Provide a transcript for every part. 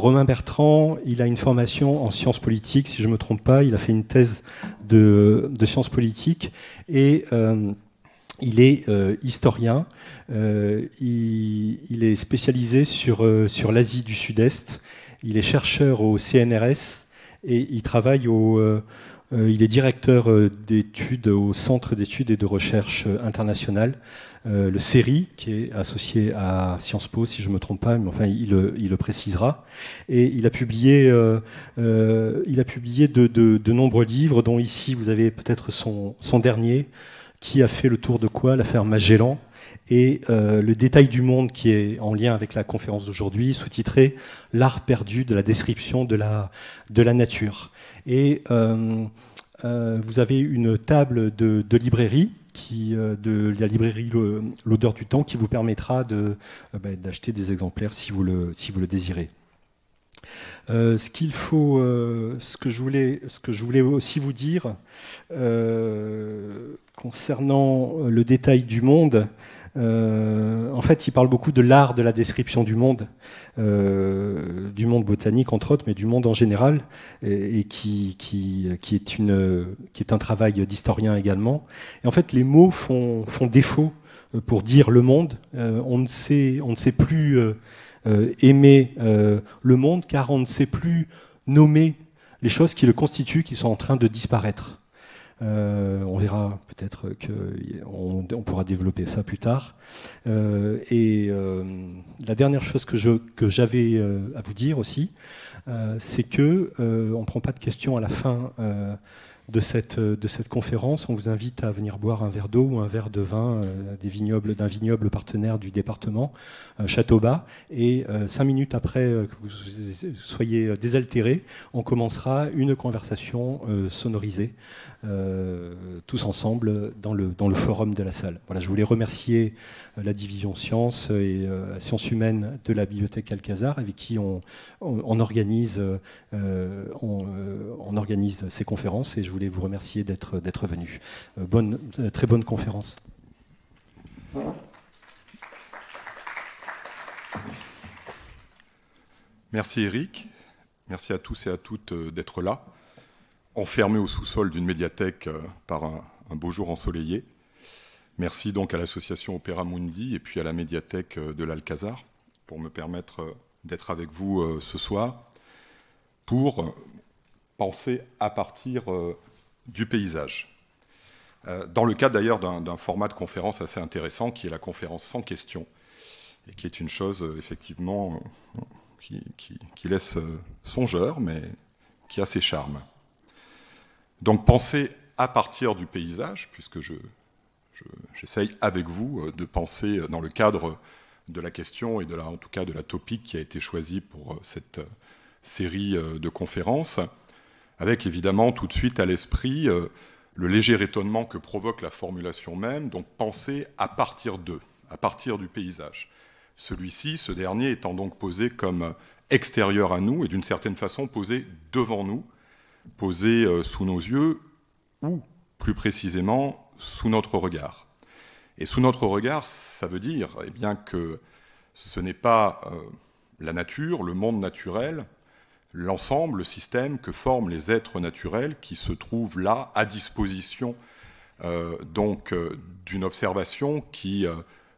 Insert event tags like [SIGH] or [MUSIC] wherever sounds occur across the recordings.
Romain Bertrand, il a une formation en sciences politiques, si je ne me trompe pas. Il a fait une thèse de, sciences politiques et il est historien. Il, est spécialisé sur, sur l'Asie du Sud-Est. Il est chercheur au CNRS et il travaille au euh, il est directeur euh, d'études au Centre d'études et de recherche euh, internationales, le CERI, qui est associé à Sciences Po, si je ne me trompe pas, mais enfin, il, le précisera. Et il a publié, il a publié de, nombreux livres, dont ici, vous avez peut-être son dernier, qui a fait le tour de quoi L'affaire Magellan et le détail du monde qui est en lien avec la conférence d'aujourd'hui, sous-titré L'art perdu de la description de la, nature. Et euh, euh, vous avez une table de, librairie qui, euh, de la librairie L'odeur du temps qui vous permettra bah, d'acheter des exemplaires si vous le, désirez. ce qu'il faut, ce, que je voulais, ce que je voulais aussi vous dire concernant le détail du monde, euh, en fait, il parle beaucoup de l'art de la description du monde, euh, du monde botanique entre autres, mais du monde en général, et, qui, qui, est un travail d'historien également. Et en fait, les mots font, font défaut euh, pour dire le monde. on, ne sait, on ne sait plus aimer le monde car on ne sait plus nommer les choses qui le constituent, qui sont en train de disparaître. Euh, on verra peut-être qu'on on pourra développer ça plus tard. Euh, et euh, la dernière chose que, j'avais à vous dire aussi, c'est que on ne prend pas de questions à la fin de cette, conférence. On vous invite à venir boire un verre d'eau ou un verre de vin d'un vignoble partenaire du département, euh, Château-Bas. Et cinq minutes après que vous soyez désaltérés, on commencera une conversation sonorisée, tous ensemble, dans le, dans le forum de la salle. Voilà, je voulais remercier la division sciences et sciences humaines de la bibliothèque Alcazar, avec qui on, organise, on, organise ces conférences. Et je voulais vous remercier d'être, venu. Euh, bonne, euh, très bonne conférence. Merci Eric, merci à tous et à toutes euh, d'être là, enfermés au sous-sol d'une médiathèque par un, beau jour ensoleillé. Merci donc à l'association Opéra Mundi et puis à la médiathèque de l'Alcazar pour me permettre d'être avec vous ce soir pour penser à partir du paysage. Euh, dans le cadre d'ailleurs d'un format de conférence assez intéressant qui est la conférence sans questions, et qui est une chose euh, effectivement euh, qui, laisse songeur, mais qui a ses charmes. Donc penser à partir du paysage, puisque je, j'essaye avec vous de penser dans le cadre de la question et de la, en tout cas de la topique qui a été choisie pour cette série de conférences avec évidemment tout de suite à l'esprit euh, le léger étonnement que provoque la formulation même, donc penser à partir d'eux, à partir du paysage. Celui-ci, ce dernier, étant donc posé comme extérieur à nous et d'une certaine façon posé devant nous, posé euh, sous nos yeux ou plus précisément sous notre regard. Et sous notre regard, ça veut dire eh bien, que ce n'est pas euh, la nature, le monde naturel, l'ensemble, le système que forment les êtres naturels qui se trouvent là à disposition euh, donc d'une observation qui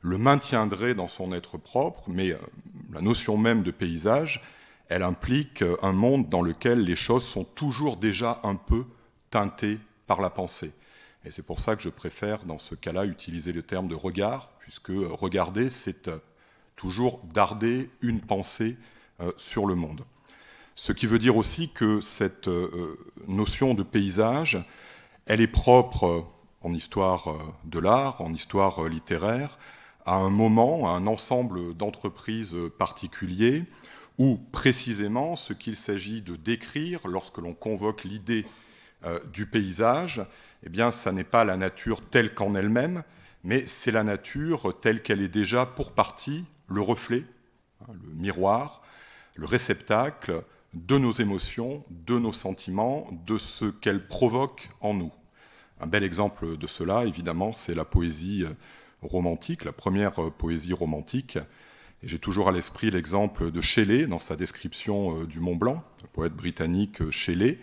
le maintiendrait dans son être propre, mais la notion même de paysage, elle implique un monde dans lequel les choses sont toujours déjà un peu teintées par la pensée. Et c'est pour ça que je préfère, dans ce cas-là, utiliser le terme de regard, puisque regarder, c'est toujours darder une pensée sur le monde. Ce qui veut dire aussi que cette euh, notion de paysage, elle est propre euh, en histoire euh, de l'art, en histoire littéraire, à un moment, à un ensemble d'entreprises particuliers, où précisément ce qu'il s'agit de décrire lorsque l'on convoque l'idée du paysage, eh bien, ça n'est pas la nature telle qu'en elle-même, mais c'est la nature telle qu'elle est déjà pour partie le reflet, hein, le miroir, le réceptacle de nos émotions, de nos sentiments, de ce qu'elles provoquent en nous. Un bel exemple de cela, évidemment, c'est la poésie romantique, la première poésie romantique, Et j'ai toujours à l'esprit l'exemple de Shelley dans sa description du Mont Blanc, le poète britannique Shelley,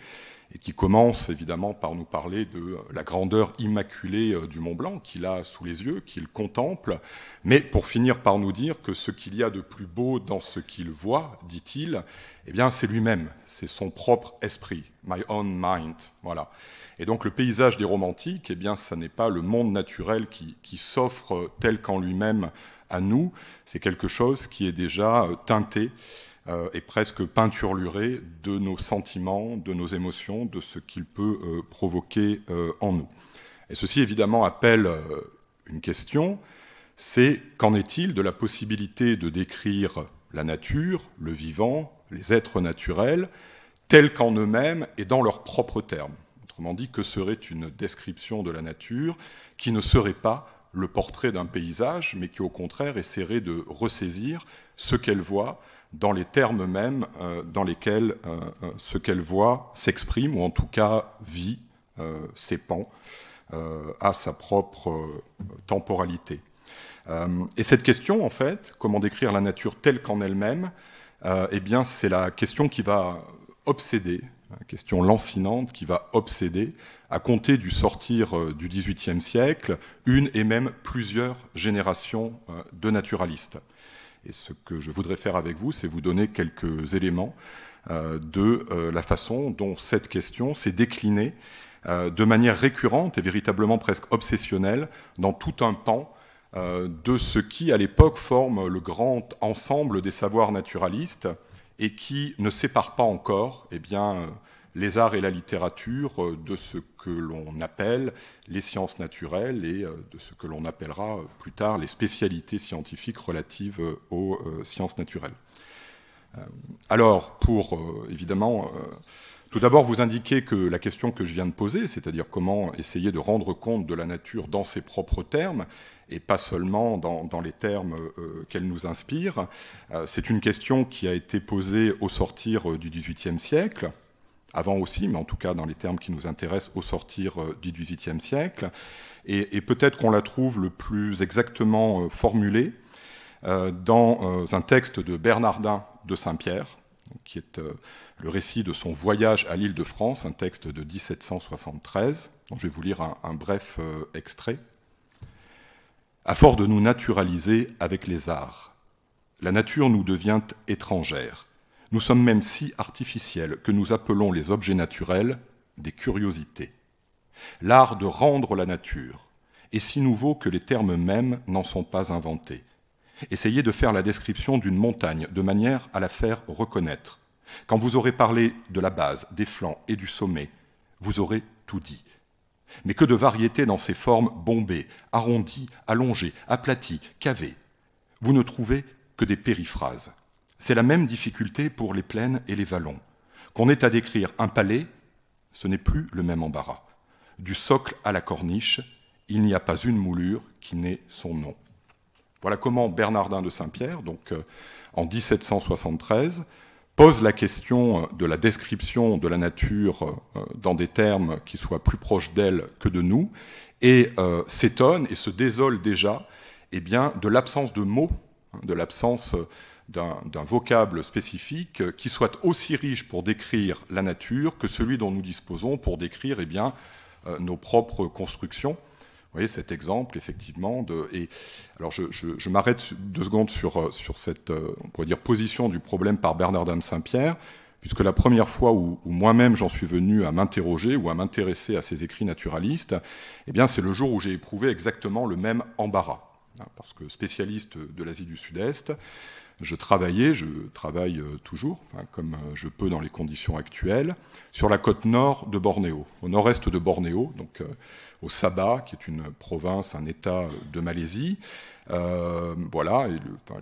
et qui commence évidemment par nous parler de la grandeur immaculée euh, du Mont Blanc qu'il a sous les yeux, qu'il contemple, mais pour finir par nous dire que ce qu'il y a de plus beau dans ce qu'il voit, dit-il, eh bien c'est lui-même, c'est son propre esprit, my own mind, voilà. Et donc le paysage des romantiques, eh bien ça n'est pas le monde naturel qui s'offre tel qu'en lui-même à nous, c'est quelque chose qui est déjà euh, teinté euh, et presque peinturluré de nos sentiments, de nos émotions, de ce qu'il peut euh, provoquer en nous. Et ceci évidemment appelle une question, c'est qu'en est-il de la possibilité de décrire la nature, le vivant, les êtres naturels, tels qu'en eux-mêmes et dans leurs propres termes? Autrement dit, que serait une description de la nature qui ne serait pas le portrait d'un paysage, mais qui au contraire essaierait de ressaisir ce qu'elle voit, dans les termes mêmes euh, dans lesquels euh, euh, ce qu'elle voit s'exprime, ou en tout cas vit, s'épand, à sa propre temporalité. et cette question, en fait, comment décrire la nature telle qu'en elle-même, eh bien, c'est la question qui va obséder, question lancinante qui va obséder, à compter du sortir du XVIIIe siècle, une et même plusieurs générations de naturalistes. Et ce que je voudrais faire avec vous, c'est vous donner quelques éléments euh, de euh, la façon dont cette question s'est déclinée euh, de manière récurrente et véritablement presque obsessionnelle dans tout un pan de ce qui, à l'époque, forme le grand ensemble des savoirs naturalistes et qui ne sépare pas encore eh bien, les arts et la littérature euh, de ce que l'on appelle les sciences naturelles et euh, de ce que l'on appellera euh, plus tard les spécialités scientifiques relatives aux sciences naturelles. Alors, pour évidemment, tout d'abord vous indiquer que la question que je viens de poser, c'est-à-dire comment essayer de rendre compte de la nature dans ses propres termes, et pas seulement dans, les termes qu'elle nous inspire, c'est une question qui a été posée au sortir du XVIIIe siècle, avant aussi, mais en tout cas dans les termes qui nous intéressent au sortir euh, du XVIIIe siècle. Et, peut-être qu'on la trouve le plus exactement euh, formulée euh, dans un texte de Bernardin de Saint-Pierre, qui est le récit de son voyage à l'île de France, un texte de 1773, dont je vais vous lire un bref extrait. À force de nous naturaliser avec les arts, la nature nous devient étrangère nous sommes même si artificiels que nous appelons les objets naturels des curiosités. L'art de rendre la nature est si nouveau que les termes mêmes n'en sont pas inventés. Essayez de faire la description d'une montagne de manière à la faire reconnaître. Quand vous aurez parlé de la base, des flancs et du sommet, vous aurez tout dit. Mais que de variété dans ces formes bombées, arrondies, allongées, aplaties, cavées. Vous ne trouvez que des périphrases. C'est la même difficulté pour les plaines et les vallons. Qu'on ait à décrire un palais, ce n'est plus le même embarras. Du socle à la corniche, il n'y a pas une moulure qui n'ait son nom. Voilà comment Bernardin de Saint-Pierre, donc euh, en 1773, pose la question euh, de la description de la nature euh, dans des termes qui soient plus proches d'elle que de nous, et s'étonne et se désole déjà eh de l'absence de mots, hein, de l'absence d'un vocable spécifique qui soit aussi riche pour décrire la nature que celui dont nous disposons pour décrire eh euh, nos propres constructions. Vous voyez cet exemple, effectivement. De, et alors, je, m'arrête deux secondes sur, euh, sur cette, euh, on pourrait dire, position du problème par Bernardin Saint-Pierre, puisque la première fois où, moi-même j'en suis venu à m'interroger ou à m'intéresser à ces écrits naturalistes, eh bien, c'est le jour où j'ai éprouvé exactement le même embarras. Hein, parce que spécialiste de l'Asie du Sud-Est, je travaillais, je travaille euh, toujours, comme je peux dans les conditions actuelles, sur la côte nord de Bornéo, au nord-est de Bornéo, donc au Sabah, qui est une province, un État de Malaisie. voilà,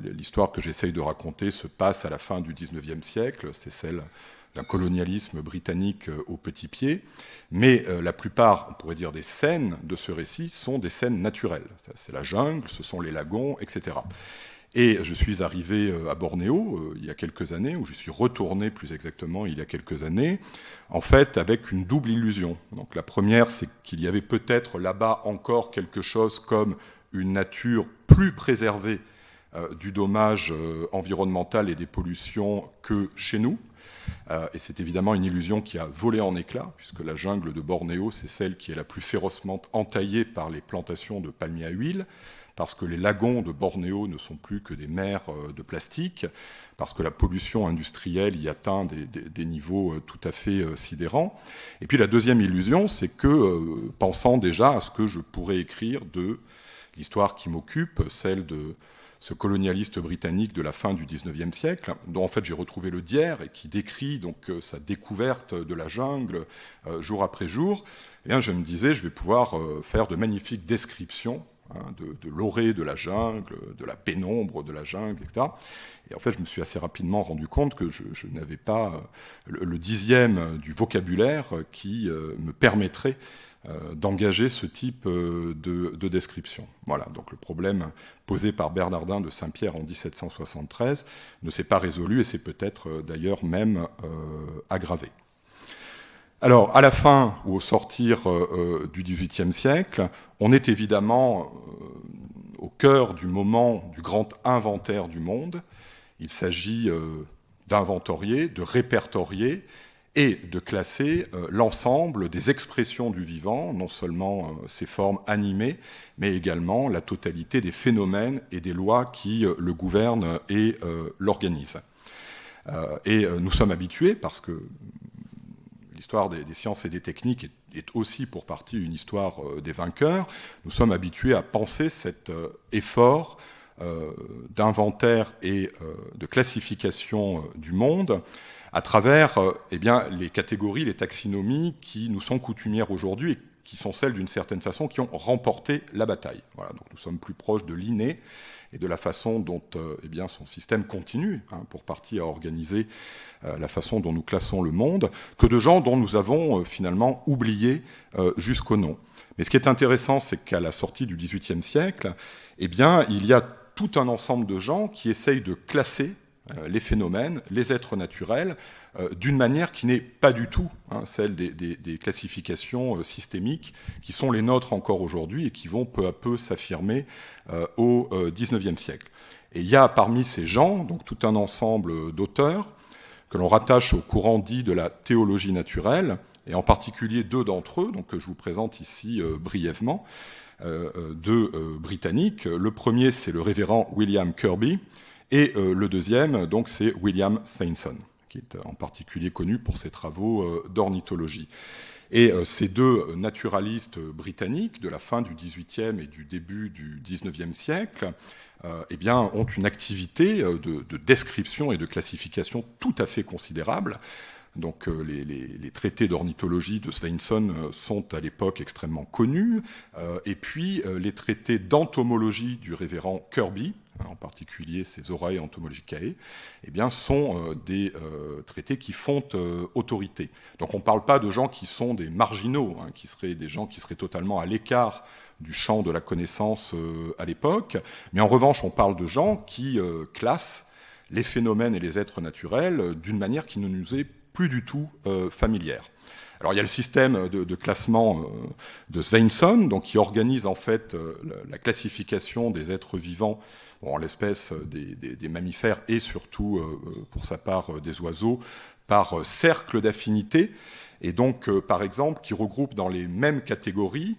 l'histoire que j'essaye de raconter se passe à la fin du XIXe siècle, c'est celle d'un colonialisme britannique au petit pied, mais la plupart, on pourrait dire, des scènes de ce récit sont des scènes naturelles. C'est la jungle, ce sont les lagons, etc. Et je suis arrivé euh, à Bornéo euh, il y a quelques années, ou je suis retourné plus exactement il y a quelques années, en fait avec une double illusion. Donc la première, c'est qu'il y avait peut-être là-bas encore quelque chose comme une nature plus préservée du dommage environnemental et des pollutions que chez nous. et c'est évidemment une illusion qui a volé en éclats, puisque la jungle de Bornéo, c'est celle qui est la plus férocement entaillée par les plantations de palmiers à huile parce que les lagons de Bornéo ne sont plus que des mers euh, de plastique, parce que la pollution industrielle y atteint des, niveaux euh, tout à fait euh, sidérants. Et puis la deuxième illusion, c'est que, pensant déjà à ce que je pourrais écrire de l'histoire qui m'occupe, celle de ce colonialiste britannique de la fin du XIXe siècle, dont en fait j'ai retrouvé le dière et qui décrit donc sa découverte de la jungle jour après jour, eh je me disais je vais pouvoir faire de magnifiques descriptions Hein, de, l'orée de la jungle, de la pénombre de la jungle, etc. Et en fait, je me suis assez rapidement rendu compte que je, n'avais pas euh, le, dixième du vocabulaire qui euh, me permettrait euh, d'engager ce type de, description. Voilà, donc le problème posé par Bernardin de Saint-Pierre en 1773 ne s'est pas résolu et c'est peut-être d'ailleurs même aggravé. Alors, à la fin ou au sortir euh, euh, du XVIIIe siècle, on est évidemment euh, au cœur du moment du grand inventaire du monde. Il s'agit d'inventorier, de répertorier et de classer l'ensemble des expressions du vivant, non seulement ses formes animées, mais également la totalité des phénomènes et des lois qui le gouvernent et l'organisent. et nous sommes habitués, parce que l'histoire des, sciences et des techniques est, aussi pour partie une histoire euh, des vainqueurs. Nous sommes habitués à penser cet euh, effort euh, d'inventaire et de classification du monde à travers eh les catégories, les taxinomies qui nous sont coutumières aujourd'hui et qui sont celles d'une certaine façon qui ont remporté la bataille. Nous sommes plus proches de l'inné et de la façon dont euh, eh son système continue, hein, pour partie à organiser euh, la façon dont nous classons le monde, que de gens dont nous avons euh, finalement oublié jusqu'au nom. Mais ce qui est intéressant, c'est qu'à la sortie du XVIIIe siècle, eh il y a tout un ensemble de gens qui essayent de classer les phénomènes, les êtres naturels, euh, d'une manière qui n'est pas du tout hein, celle des, classifications euh, systémiques qui sont les nôtres encore aujourd'hui et qui vont peu à peu s'affirmer au XIXe siècle. Et il y a parmi ces gens donc tout un ensemble d'auteurs que l'on rattache au courant dit de la théologie naturelle, et en particulier deux d'entre eux, donc que je vous présente ici brièvement, deux britanniques. Le premier, c'est le révérend William Kirby, et euh, le deuxième, donc, c'est William Sveinson, qui est en particulier connu pour ses travaux euh, d'ornithologie. Et euh, ces deux naturalistes britanniques de la fin du XVIIIe et du début du XIXe siècle eh bien, ont une activité de, description et de classification tout à fait considérable. Donc les, traités d'ornithologie de Sveinson sont à l'époque extrêmement connus, et puis les traités d'entomologie du révérend Kirby, en particulier ces oreilles entomologicae, eh bien, sont euh, des euh, traités qui font euh, autorité. Donc on ne parle pas de gens qui sont des marginaux, hein, qui seraient des gens qui seraient totalement à l'écart du champ de la connaissance à l'époque, mais en revanche on parle de gens qui classent les phénomènes et les êtres naturels d'une manière qui ne nous est plus du tout familière. Alors il y a le système de, classement de Sveinson, donc qui organise en fait la classification des êtres vivants en l'espèce euh, des, mammifères et surtout, euh, euh, pour sa part, des oiseaux, par cercle d'affinité et donc, par exemple, qui regroupe dans les mêmes catégories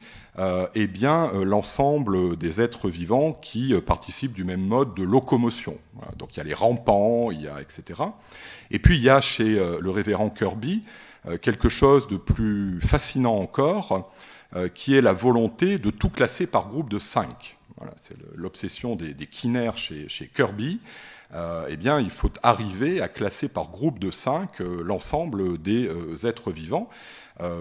eh bien, l'ensemble des êtres vivants qui participent du même mode de locomotion. Donc, il y a les rampants, il y a etc. Et puis, il y a chez le révérend Kirby quelque chose de plus fascinant encore, qui est la volonté de tout classer par groupe de cinq c'est l'obsession des, des chez, Kirby. Euh, eh bien, il faut arriver à classer par groupe de cinq euh, l'ensemble des euh, êtres vivants,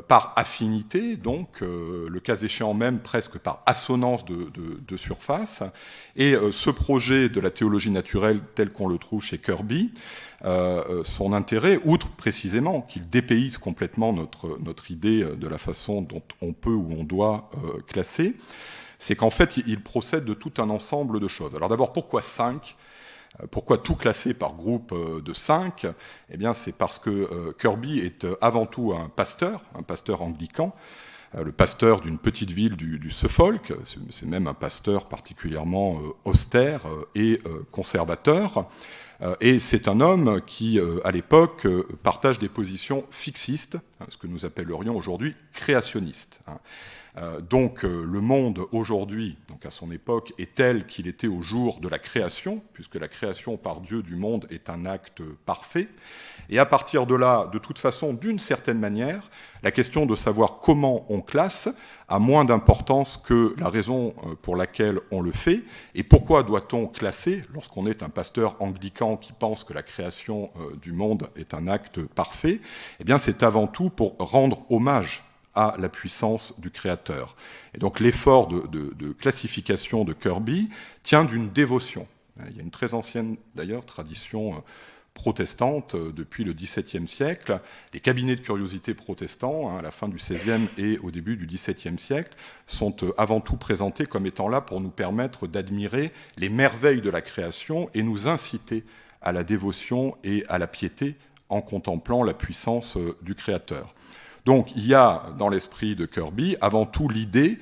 par affinité, donc, le cas échéant même presque par assonance de, surface. Et ce projet de la théologie naturelle tel qu'on le trouve chez Kirby, son intérêt, outre précisément qu'il dépayse complètement notre idée de la façon dont on peut ou on doit classer, c'est qu'en fait, il procède de tout un ensemble de choses. Alors d'abord, pourquoi 5 euh, pourquoi tout classer par groupe euh, de 5 Eh bien, c'est parce que euh, Kirby est avant tout un pasteur, un pasteur anglican, le pasteur d'une petite ville du, Suffolk. C'est même un pasteur particulièrement austère et conservateur. Et c'est un homme qui, à l'époque, partage des positions fixistes, ce que nous appellerions aujourd'hui créationnistes. Hein. Euh, donc euh, le monde aujourd'hui, donc à son époque, est tel qu'il était au jour de la création, puisque la création par Dieu du monde est un acte parfait. Et à partir de là, de toute façon, d'une certaine manière, la question de savoir comment on classe a moins d'importance que la raison euh, pour laquelle on le fait. Et pourquoi doit-on classer lorsqu'on est un pasteur anglican qui pense que la création du monde est un acte parfait? Eh bien, c'est avant tout pour rendre hommage à la puissance du Créateur. Et donc l'effort de, classification de Kirby tient d'une dévotion. Il y a une très ancienne, d'ailleurs, tradition euh, protestante euh, depuis le XVIIe siècle. Les cabinets de curiosité protestants, hein, à la fin du XVIe et au début du XVIIe siècle, sont euh, avant tout présentés comme étant là pour nous permettre d'admirer les merveilles de la création et nous inciter à la dévotion et à la piété en contemplant la puissance du Créateur. Donc il y a dans l'esprit de Kirby avant tout l'idée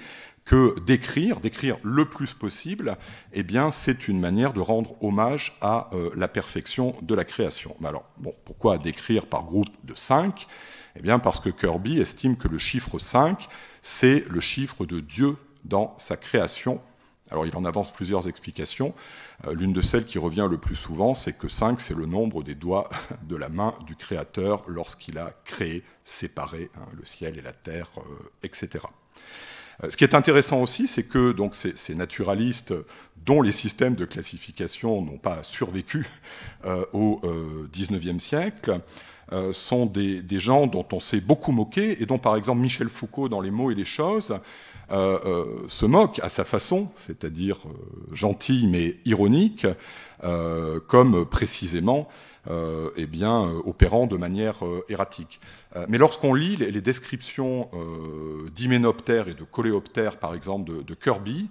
que d'écrire, d'écrire le plus possible, eh bien, c'est une manière de rendre hommage à euh, la perfection de la création. Mais alors, bon, pourquoi d'écrire par groupe de 5 Eh bien, parce que Kirby estime que le chiffre 5, c'est le chiffre de Dieu dans sa création alors il en avance plusieurs explications. Euh, l'une de celles qui revient le plus souvent, c'est que 5, c'est le nombre des doigts [LAUGHS] de la main du Créateur lorsqu'il a créé, séparé hein, le ciel et la terre, euh, etc. Euh, ce qui est intéressant aussi, c'est que donc, ces, naturalistes dont les systèmes de classification n'ont pas survécu [LAUGHS] au XIXe siècle, sont des, des, gens dont on s'est beaucoup moqué et dont par exemple Michel Foucault dans Les mots et les choses se moque à sa façon, c'est-à-dire euh, gentil mais ironique, comme précisément eh bien, opérant de manière erratique. mais lorsqu'on lit les, descriptions d'hyménoptères et de coléoptères, par exemple, de, Kirby,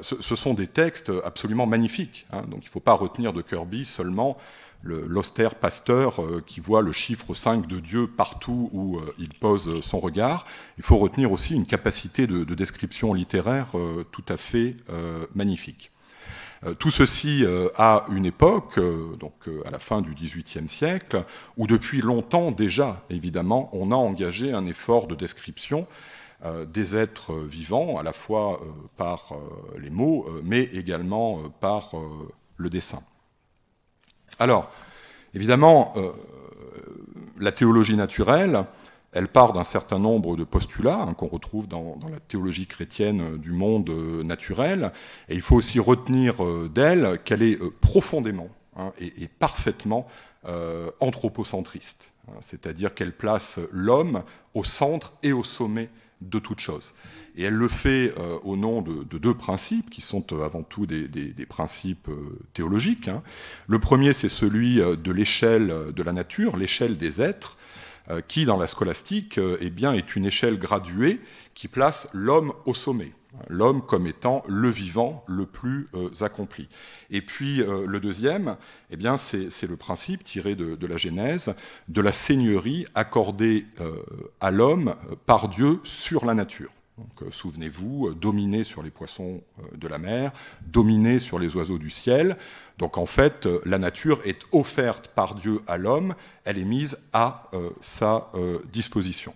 ce, sont des textes absolument magnifiques. Hein. donc il ne faut pas retenir de Kirby seulement l'austère pasteur euh, qui voit le chiffre 5 de Dieu partout où euh, il pose son regard. Il faut retenir aussi une capacité de, description littéraire euh, tout à fait magnifique. Tout ceci à une époque, donc à la fin du XVIIIe siècle, où depuis longtemps déjà, évidemment, on a engagé un effort de description des êtres vivants, à la fois par les mots, mais également par le dessin. Alors, évidemment, euh, la théologie naturelle, elle part d'un certain nombre de postulats hein, qu'on retrouve dans, la théologie chrétienne du monde euh, naturel, et il faut aussi retenir euh, d'elle qu'elle est profondément hein, et, parfaitement anthropocentriste, hein, c'est-à-dire qu'elle place l'homme au centre et au sommet de toute chose. Et elle le fait euh, au nom de, deux principes qui sont euh, avant tout des, principes euh, théologiques. Hein. Le premier, c'est celui de l'échelle de la nature, l'échelle des êtres, qui, dans la scolastique, eh bien, est une échelle graduée qui place l'homme au sommet l'homme comme étant le vivant le plus accompli. Et puis le deuxième, eh bien, c'est le principe tiré de, la Genèse de la seigneurie accordée à l'homme par Dieu sur la nature. Euh, souvenez-vous, euh, dominer sur les poissons euh, de la mer, dominer sur les oiseaux du ciel. Donc en fait, la nature est offerte par Dieu à l'homme, elle est mise à sa disposition.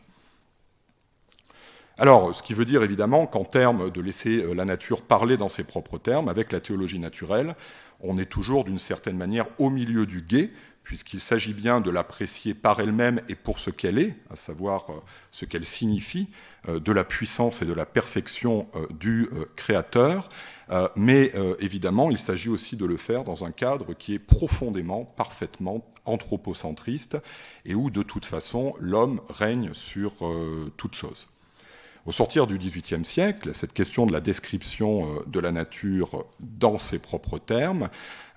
Alors, ce qui veut dire évidemment qu'en termes de laisser la nature parler dans ses propres termes, avec la théologie naturelle, on est toujours d'une certaine manière au milieu du guet, puisqu'il s'agit bien de l'apprécier par elle-même et pour ce qu'elle est, à savoir ce qu'elle signifie, euh, de la puissance et de la perfection euh, du euh, Créateur, mais évidemment, il s'agit aussi de le faire dans un cadre qui est profondément, parfaitement anthropocentriste, et où de toute façon l'homme règne sur toute chose. Au sortir du XVIIIe siècle, cette question de la description euh, de la nature dans ses propres termes,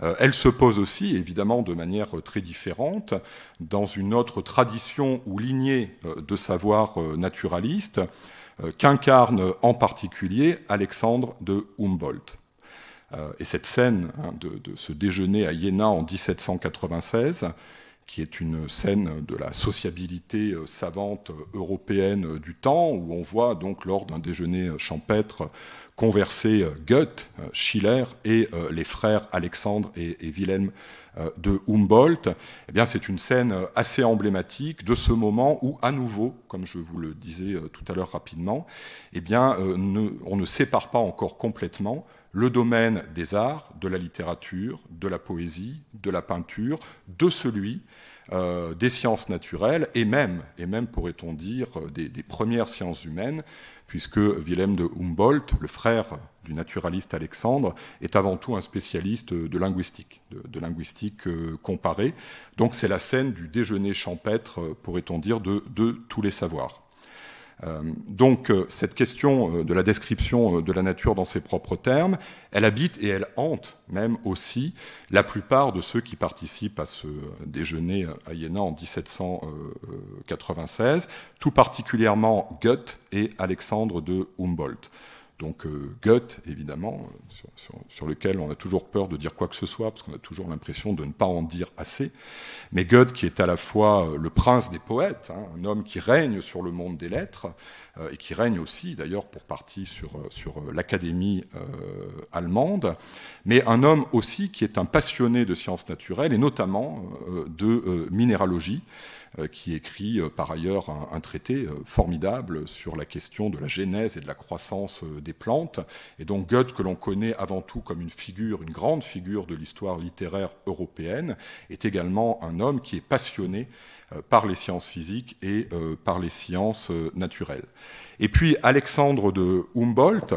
euh, elle se pose aussi, évidemment, de manière très différente, dans une autre tradition ou lignée euh, de savoir naturaliste qu'incarne en particulier Alexandre de Humboldt. Et cette scène hein, de, ce déjeuner à Iéna en 1796, qui est une scène de la sociabilité savante européenne du temps, où on voit donc lors d'un déjeuner champêtre converser Goethe, Schiller et les frères Alexandre et, Wilhelm de Humboldt, eh bien c'est une scène assez emblématique de ce moment où, à nouveau, comme je vous le disais tout à l'heure rapidement, eh bien, on ne sépare pas encore complètement le domaine des arts, de la littérature, de la poésie, de la peinture, de celui euh, des sciences naturelles et même, et même pourrait-on dire, des, premières sciences humaines, puisque Wilhelm de Humboldt, le frère du naturaliste Alexandre, est avant tout un spécialiste de linguistique, de, linguistique euh, comparée. Donc c'est la scène du déjeuner champêtre, euh, pourrait-on dire, de tous les savoirs. Euh, donc euh, cette question euh, de la description de la nature dans ses propres termes, elle habite et elle hante même aussi la plupart de ceux qui participent à ce déjeuner à Iéna en 1796, tout particulièrement Goethe et Alexandre de Humboldt. Donc euh, Goethe, évidemment, euh, sur, lequel on a toujours peur de dire quoi que ce soit, parce qu'on a toujours l'impression de ne pas en dire assez. Mais Goethe, qui est à la fois euh, le prince des poètes, hein, un homme qui règne sur le monde des lettres, et qui règne aussi, d'ailleurs, pour partie sur, sur l'Académie allemande, mais un homme aussi qui est un passionné de sciences naturelles, et notamment de minéralogie. Euh, qui écrit euh, par ailleurs un, traité euh, formidable sur la question de la genèse et de la croissance des plantes. Et donc Goethe, que l'on connaît avant tout comme une figure, une grande figure de l'histoire littéraire européenne, est également un homme qui est passionné par les sciences physiques et par les sciences naturelles. Et puis Alexandre de Humboldt,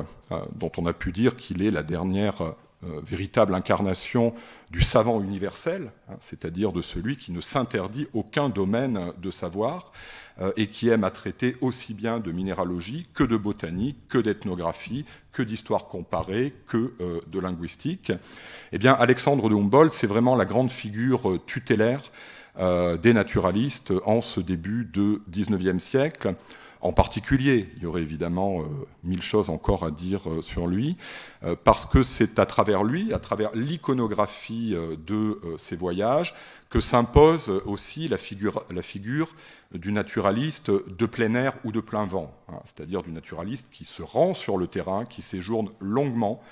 dont on a pu dire qu'il est la dernière véritable incarnation du savant universel, hein, c'est-à-dire de celui qui ne s'interdit aucun domaine de savoir euh, et qui aime à traiter aussi bien de minéralogie que de botanique, que d'ethnographie, que d'histoire comparée, que euh, de linguistique. Eh bien, Alexandre de Humboldt, c'est vraiment la grande figure tutélaire des naturalistes en ce début de XIXe siècle en particulier. Il y aurait évidemment euh, mille choses encore à dire euh, sur lui, euh, parce que c'est à travers lui, à travers l'iconographie de ses voyages, que s'impose aussi la figure, la figure du naturaliste de plein air ou de plein vent, hein, c'est-à-dire du naturaliste qui se rend sur le terrain, qui séjourne longuement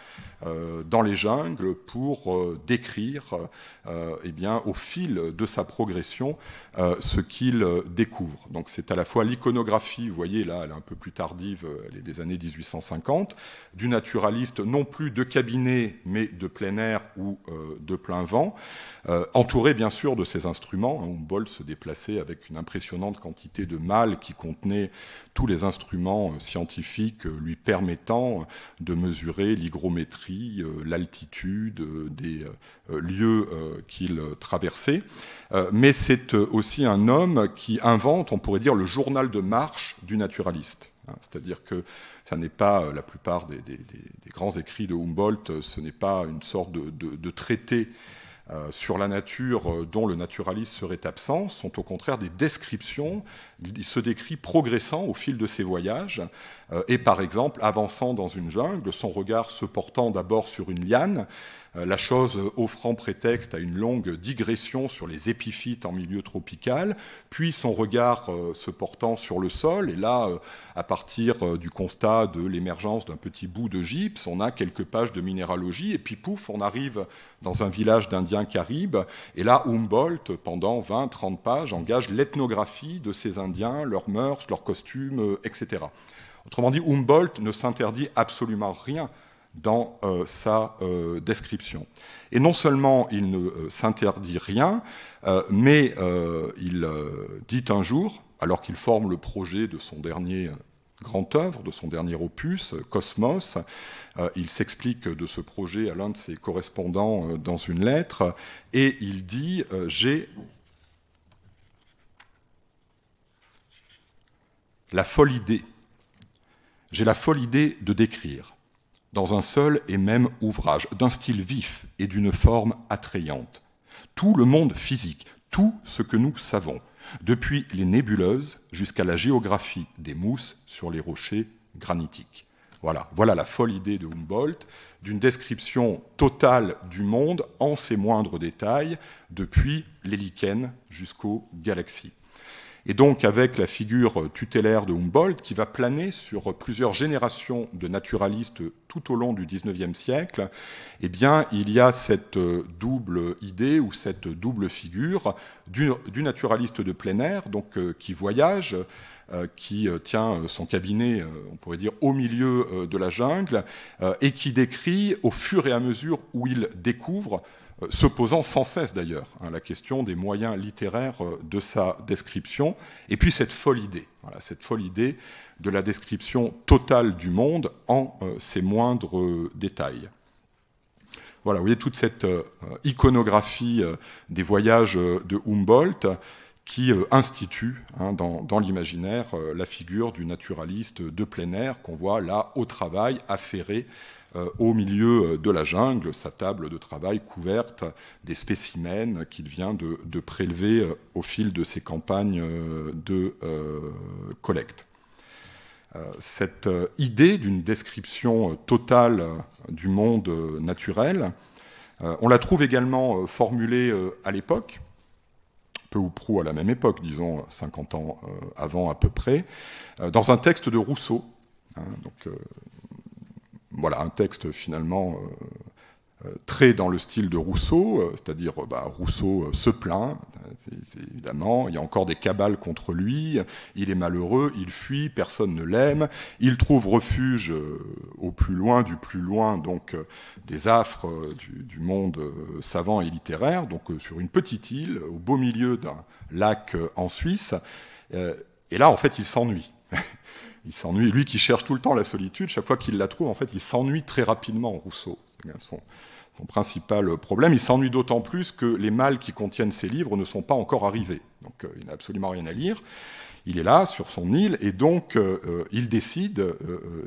euh, dans les jungles pour euh, décrire euh, eh bien, au fil de sa progression ce qu'il découvre. Donc c'est à la fois l'iconographie, vous voyez là, elle est un peu plus tardive, elle est des années 1850, du naturaliste non plus de cabinet, mais de plein air ou de plein vent, entouré bien sûr de ses instruments. Humboldt se déplaçait avec une impressionnante quantité de mâles qui contenaient tous les instruments scientifiques lui permettant de mesurer l'hygrométrie, euh, l'altitude euh, des euh, lieux qu'il traversait. Mais c'est aussi un homme qui invente, on pourrait dire, le journal de marche du naturaliste. Hein, c'est-à-dire que ça n'est pas la plupart des, grands écrits de Humboldt, ce n'est pas une sorte de traité euh, sur la nature euh, dont le naturaliste serait absent sont au contraire des descriptions. Il se décrit progressant au fil de ses voyages euh, et par exemple avançant dans une jungle, son regard se portant d'abord sur une liane, euh, la chose offrant prétexte à une longue digression sur les épiphytes en milieu tropical, puis son regard euh, se portant sur le sol, et là, à partir du constat de l'émergence d'un petit bout de gypse, on a quelques pages de minéralogie, et puis pouf, on arrive dans un village d'Indiens caribes, et là, Humboldt, pendant 20-30 pages, engage l'ethnographie de ces Indiens, leurs mœurs, leurs costumes, etc. Autrement dit, Humboldt ne s'interdit absolument rien dans euh, sa euh, description. Et non seulement il ne euh, s'interdit rien, mais il dit un jour, alors qu'il forme le projet de son dernier grand œuvre, de son dernier opus, Cosmos, il s'explique de ce projet à l'un de ses correspondants dans une lettre, et il dit J'ai la folle idée j'ai la folle idée de décrire, dans un seul et même ouvrage, d'un style vif et d'une forme attrayante, tout le monde physique, tout ce que nous savons, depuis les nébuleuses jusqu'à la géographie des mousses sur les rochers granitiques. Voilà, voilà la folle idée de Humboldt d'une description totale du monde en ses moindres détails, depuis les lichens jusqu'aux galaxies. Et donc avec la figure tutélaire de Humboldt qui va planer sur plusieurs générations de naturalistes tout au long du XIXe siècle, eh bien il y a cette double idée ou cette double figure du, naturaliste de plein air, donc euh, qui voyage, euh, qui euh, tient son cabinet, on pourrait dire, au milieu de la jungle, et qui décrit au fur et à mesure où il découvre euh, se posant sans cesse d'ailleurs la question des moyens littéraires euh, de sa description, et puis cette folle idée, cette folle idée de la description totale du monde en euh, ses moindres détails. Voilà, vous voyez toute cette iconographie des voyages de Humboldt qui institue hein, dans, l'imaginaire la figure du naturaliste de plein air qu'on voit là au travail, affairé euh, au milieu euh, de la jungle, sa table de travail couverte des spécimens qu'il vient de, prélever euh, au fil de ses campagnes de collecte. Cette idée d'une description totale du monde naturel, on la trouve également formulée à l'époque, peu ou prou à la même époque, disons 50 ans avant à peu près, dans un texte de Rousseau. Hein, donc, voilà, un texte finalement euh, euh, très dans le style de Rousseau, euh, c'est-à-dire bah, Rousseau se plaint, évidemment, il y a encore des cabales contre lui, il est malheureux, il fuit, personne ne l'aime, il trouve refuge au plus loin du plus loin, donc des affres du, monde savant et littéraire, donc sur une petite île, au beau milieu d'un lac en Suisse, et là en fait il s'ennuie. [LAUGHS] il s'ennuie. Lui qui cherche tout le temps la solitude, chaque fois qu'il la trouve, en fait, il s'ennuie très rapidement, Rousseau. Son principal problème. Il s'ennuie d'autant plus que les mâles qui contiennent ses livres ne sont pas encore arrivés. Donc euh, il n'a absolument rien à lire. Il est là, sur son île, et donc euh, euh, il décide,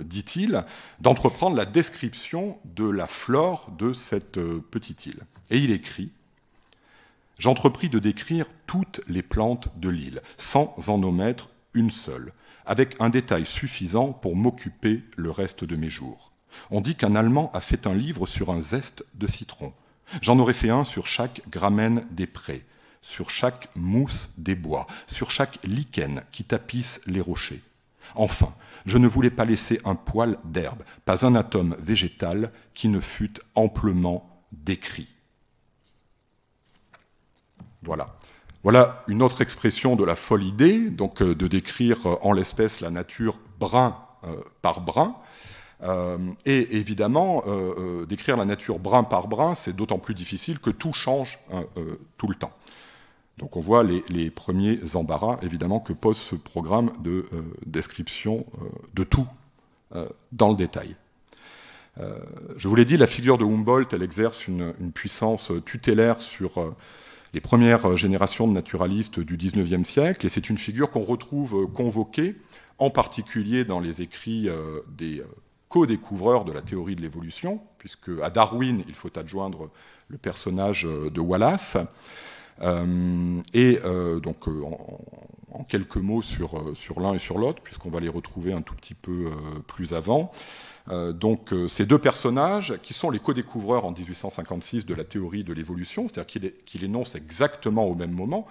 dit-il, d'entreprendre la description de la flore de cette petite île. Et il écrit J'entrepris de décrire toutes les plantes de l'île, sans en omettre une seule avec un détail suffisant pour m'occuper le reste de mes jours. On dit qu'un Allemand a fait un livre sur un zeste de citron. J'en aurais fait un sur chaque gramène des prés, sur chaque mousse des bois, sur chaque lichen qui tapisse les rochers. Enfin, je ne voulais pas laisser un poil d'herbe, pas un atome végétal qui ne fût amplement décrit. Voilà. Voilà une autre expression de la folle idée, donc euh, de décrire euh, en l'espèce la nature brin euh, par brin. Et évidemment, décrire la nature brin par brin, c'est d'autant plus difficile que tout change hein, tout le temps. Donc on voit les, premiers embarras, évidemment, que pose ce programme de description de tout dans le détail. je vous l'ai dit, la figure de Humboldt, elle exerce une, une puissance tutélaire sur les premières euh, générations de naturalistes du XIXe siècle, et c'est une figure qu'on retrouve euh, convoquée, en particulier dans les écrits euh, des co-découvreurs de la théorie de l'évolution, puisque à Darwin, il faut adjoindre le personnage de Wallace. et donc, en, quelques mots sur, sur l'un et sur l'autre, puisqu'on va les retrouver un tout petit peu plus avant. Euh, donc euh, ces deux personnages, qui sont les co-découvreurs en 1856 de la théorie de l'évolution, c'est-à-dire qu'ils énoncent exactement au même moment,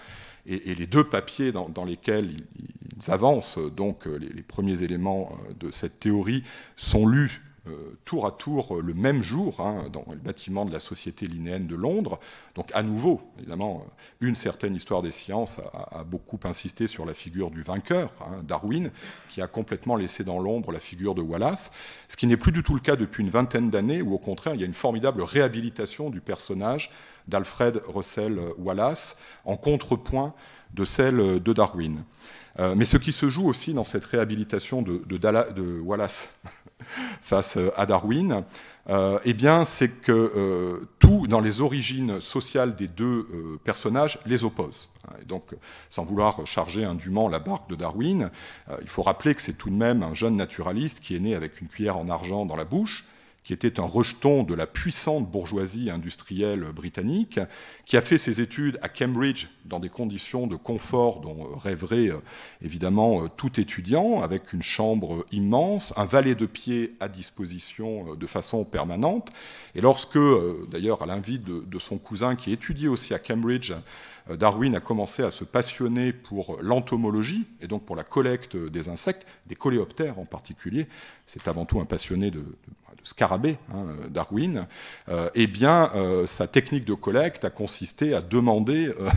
et, les deux papiers dans, lesquels ils, avancent, donc euh, les, premiers éléments de cette théorie, sont lus euh, tour à tour euh, le même jour hein, dans le bâtiment de la Société linéenne de Londres. Donc à nouveau, évidemment, euh, une certaine histoire des sciences a, beaucoup insisté sur la figure du vainqueur, hein, Darwin, qui a complètement laissé dans l'ombre la figure de Wallace, ce qui n'est plus du tout le cas depuis une vingtaine d'années, où au contraire, il y a une formidable réhabilitation du personnage d'Alfred Russell Wallace, en contrepoint de celle de Darwin. Mais ce qui se joue aussi dans cette réhabilitation de, Wallace [LAUGHS] face euh, à Darwin, euh, eh bien, c'est que euh, tout dans les origines sociales des deux personnages les oppose. Et donc, sans vouloir charger indûment la barque de Darwin, il faut rappeler que c'est tout de même un jeune naturaliste qui est né avec une cuillère en argent dans la bouche, qui était un rejeton de la puissante bourgeoisie industrielle britannique, qui a fait ses études à Cambridge dans des conditions de confort dont rêverait euh, évidemment euh, tout étudiant, avec une chambre immense, un valet de pied à disposition euh, de façon permanente. Et lorsque, d'ailleurs, à l'invite de, son cousin qui étudiait aussi à Cambridge, Darwin a commencé à se passionner pour l'entomologie et donc pour la collecte des insectes, des coléoptères en particulier. C'est avant tout un passionné de, scarabée, hein, Darwin, euh, eh bien, euh, sa technique de collecte a consisté à demander euh,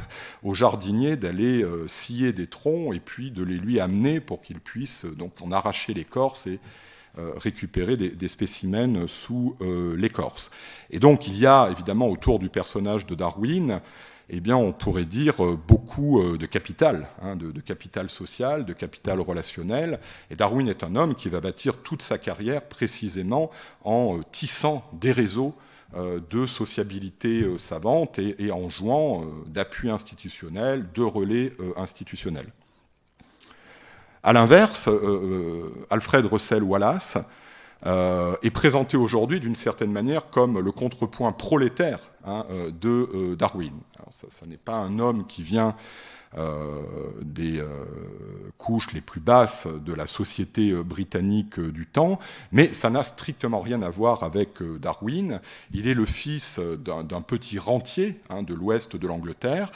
aux jardiniers d'aller scier des troncs et puis de les lui amener pour qu'il puisse donc en arracher l'écorce et récupérer des, spécimens sous l'écorce. Et donc, il y a évidemment autour du personnage de Darwin eh bien, on pourrait dire euh, beaucoup euh, de capital, hein, de, capital social, de capital relationnel. Et Darwin est un homme qui va bâtir toute sa carrière précisément en euh, tissant des réseaux de sociabilité savante et, en jouant d'appui institutionnel, de relais institutionnels. À l'inverse, Alfred Russel Wallace euh, est présenté aujourd'hui d'une certaine manière comme le contrepoint prolétaire hein, euh, de euh, Darwin. Alors ça, n'est pas un homme qui vient des couches les plus basses de la société britannique du temps, mais ça n'a strictement rien à voir avec Darwin. Il est le fils d'un petit rentier hein, de l'ouest de l'Angleterre,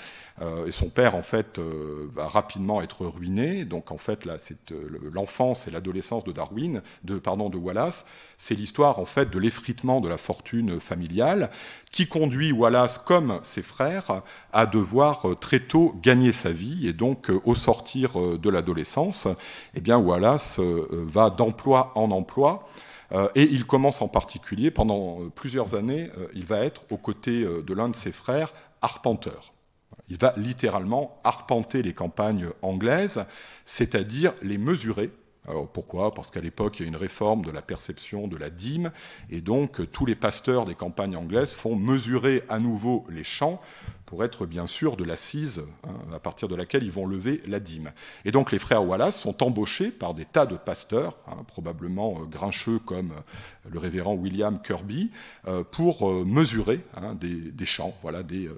et son père, en fait, euh, va rapidement être ruiné. Donc, en fait, c'est euh, l'enfance et l'adolescence de Darwin, de, pardon, de Wallace. C'est l'histoire, en fait, de l'effritement de la fortune familiale qui conduit Wallace, comme ses frères, à devoir très tôt gagner sa vie. Et donc, au sortir de l'adolescence, eh bien, Wallace va d'emploi en emploi. Et il commence en particulier, pendant plusieurs années, il va être aux côtés de l'un de ses frères, arpenteur. Il va littéralement arpenter les campagnes anglaises, c'est-à-dire les mesurer. Alors pourquoi? Parce qu'à l'époque, il y a une réforme de la perception de la dîme, et donc tous les pasteurs des campagnes anglaises font mesurer à nouveau les champs pour être bien sûr de l'assise hein, à partir de laquelle ils vont lever la dîme. Et donc les frères Wallace sont embauchés par des tas de pasteurs, hein, probablement euh, grincheux comme euh, le révérend William Kirby, euh, pour mesurer hein, des, champs, voilà, des,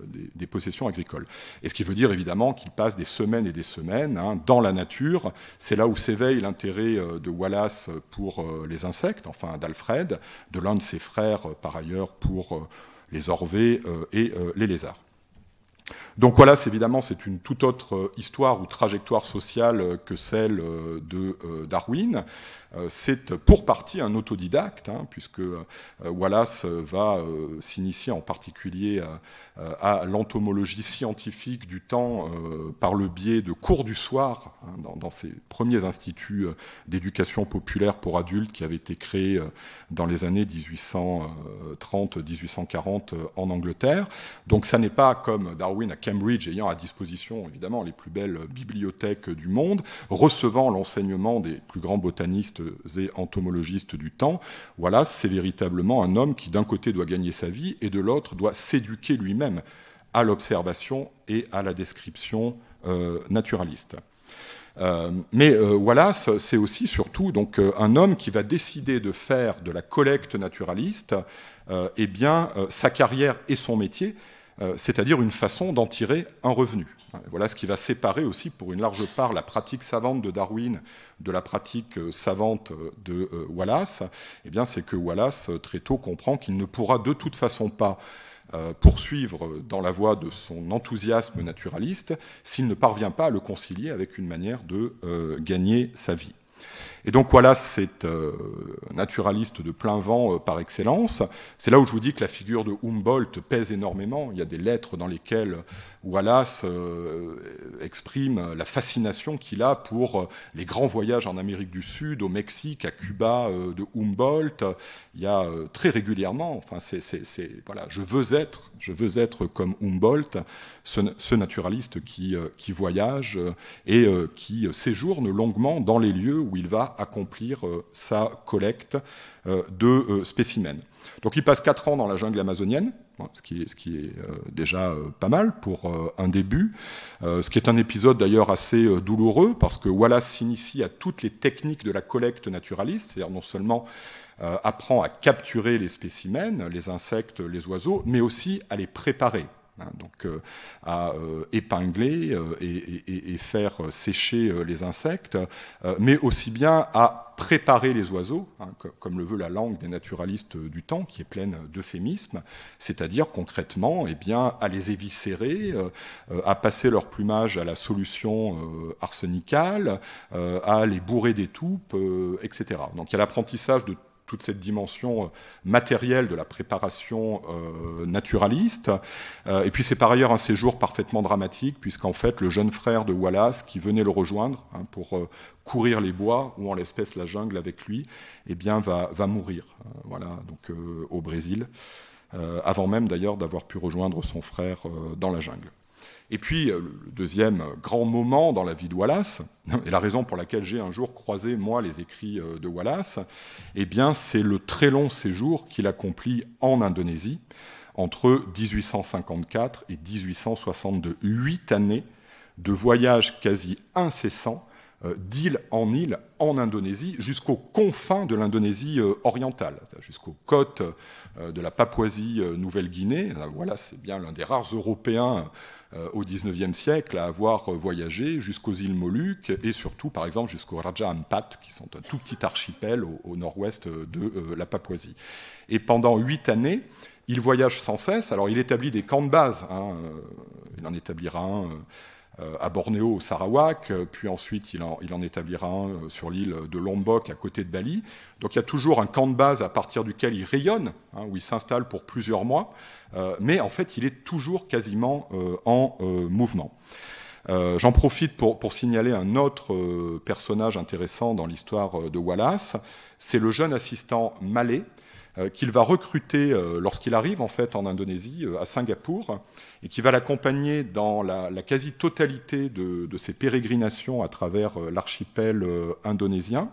possessions agricoles. Et ce qui veut dire évidemment qu'ils passent des semaines et des semaines dans la nature. C'est là où s'éveille l'intérêt de Wallace pour les insectes, enfin d'Alfred, de l'un de ses frères par ailleurs pour les orvées et les lézards. Donc voilà, évidemment, c'est une toute autre euh, histoire ou trajectoire sociale euh, que celle euh, de Darwin. C'est pour partie un autodidacte, hein, puisque Wallace va s'initier en particulier à l'entomologie scientifique du temps par le biais de cours du soir, hein, dans, ses premiers instituts d'éducation populaire pour adultes qui avaient été créés dans les années 1830-1840 en Angleterre. Donc ça n'est pas comme Darwin à Cambridge ayant à disposition évidemment les plus belles bibliothèques du monde, recevant l'enseignement des plus grands botanistes et entomologistes du temps, voilà, c'est véritablement un homme qui d'un côté doit gagner sa vie et de l'autre doit s'éduquer lui-même à l'observation et à la description euh, naturaliste. Euh, mais euh, Wallace, c'est aussi surtout donc un homme qui va décider de faire de la collecte naturaliste, eh sa carrière et son métier, euh, c'est-à-dire une façon d'en tirer un revenu. Voilà ce qui va séparer aussi pour une large part la pratique savante de Darwin de la pratique euh, savante euh, de Wallace. Eh bien, c'est que Wallace très tôt comprend qu'il ne pourra de toute façon pas poursuivre dans la voie de son enthousiasme naturaliste s'il ne parvient pas à le concilier avec une manière de gagner sa vie. Et donc voilà, c'est euh, naturaliste de plein vent euh, par excellence. C'est là où je vous dis que la figure de Humboldt pèse énormément. Il y a des lettres dans lesquelles Wallace euh, exprime la fascination qu'il a pour les grands voyages en Amérique du Sud, au Mexique, à Cuba de Humboldt. Il y a très régulièrement, enfin, c'est, voilà, je veux être, je veux être comme Humboldt, ce, naturaliste qui, qui voyage et qui séjourne longuement dans les lieux où il va accomplir euh, sa collecte euh, de euh, spécimens. Donc il passe 4 ans dans la jungle amazonienne, ce qui est, ce qui est déjà pas mal pour un début, ce qui est un épisode d'ailleurs assez douloureux, parce que Wallace s'initie à toutes les techniques de la collecte naturaliste, c'est-à-dire non seulement apprend à capturer les spécimens, les insectes, les oiseaux, mais aussi à les préparer. Hein, donc euh, à euh, épingler euh, et, faire sécher les insectes, mais aussi bien à préparer les oiseaux, hein, comme le veut la langue des naturalistes du temps, qui est pleine d'euphémismes, c'est-à-dire concrètement eh bien, à les éviscérer, à passer leur plumage à la solution arsenicale, à les bourrer d'étoupe, etc. Donc il y a l'apprentissage de toute cette dimension euh, matérielle de la préparation euh, naturaliste. Euh, et puis c'est par ailleurs un séjour parfaitement dramatique, puisqu'en fait le jeune frère de Wallace, qui venait le rejoindre hein, pour courir les bois, ou en l'espèce la jungle avec lui, eh bien, va, va mourir voilà, donc, au Brésil, avant même d'ailleurs d'avoir pu rejoindre son frère dans la jungle. Et puis, euh, le deuxième grand moment dans la vie de Wallace, [LAUGHS] et la raison pour laquelle j'ai un jour croisé, moi, les écrits euh, de Wallace, eh bien, c'est le très long séjour qu'il accomplit en Indonésie entre 1854 et 1862. Huit années de voyages quasi incessants euh, d'île en île en Indonésie, jusqu'aux confins de l'Indonésie orientale, jusqu'aux côtes de la Papouasie-Nouvelle-Guinée. Voilà, c'est bien l'un des rares Européens euh, au XIXe siècle à avoir voyagé jusqu'aux îles Moluques et surtout, par exemple, jusqu'au Raja Ampat, qui sont un tout petit archipel au, nord-ouest de euh, la Papouasie. Et pendant huit années, il voyage sans cesse. Alors, il établit des camps de base. Hein, euh, il en établira un euh, à Bornéo, au Sarawak, euh, puis ensuite il en, établira un euh, sur l'île de Lombok, à côté de Bali. Donc il y a toujours un camp de base à partir duquel il rayonne, hein, où il s'installe pour plusieurs mois, mais en fait il est toujours quasiment en mouvement. J'en profite pour, pour, signaler un autre personnage intéressant dans l'histoire de Wallace, c'est le jeune assistant malais euh, qu'il va recruter euh, lorsqu'il arrive en fait en Indonésie, euh, à Singapour, et qui va l'accompagner dans la, quasi-totalité de, ses pérégrinations à travers l'archipel indonésien,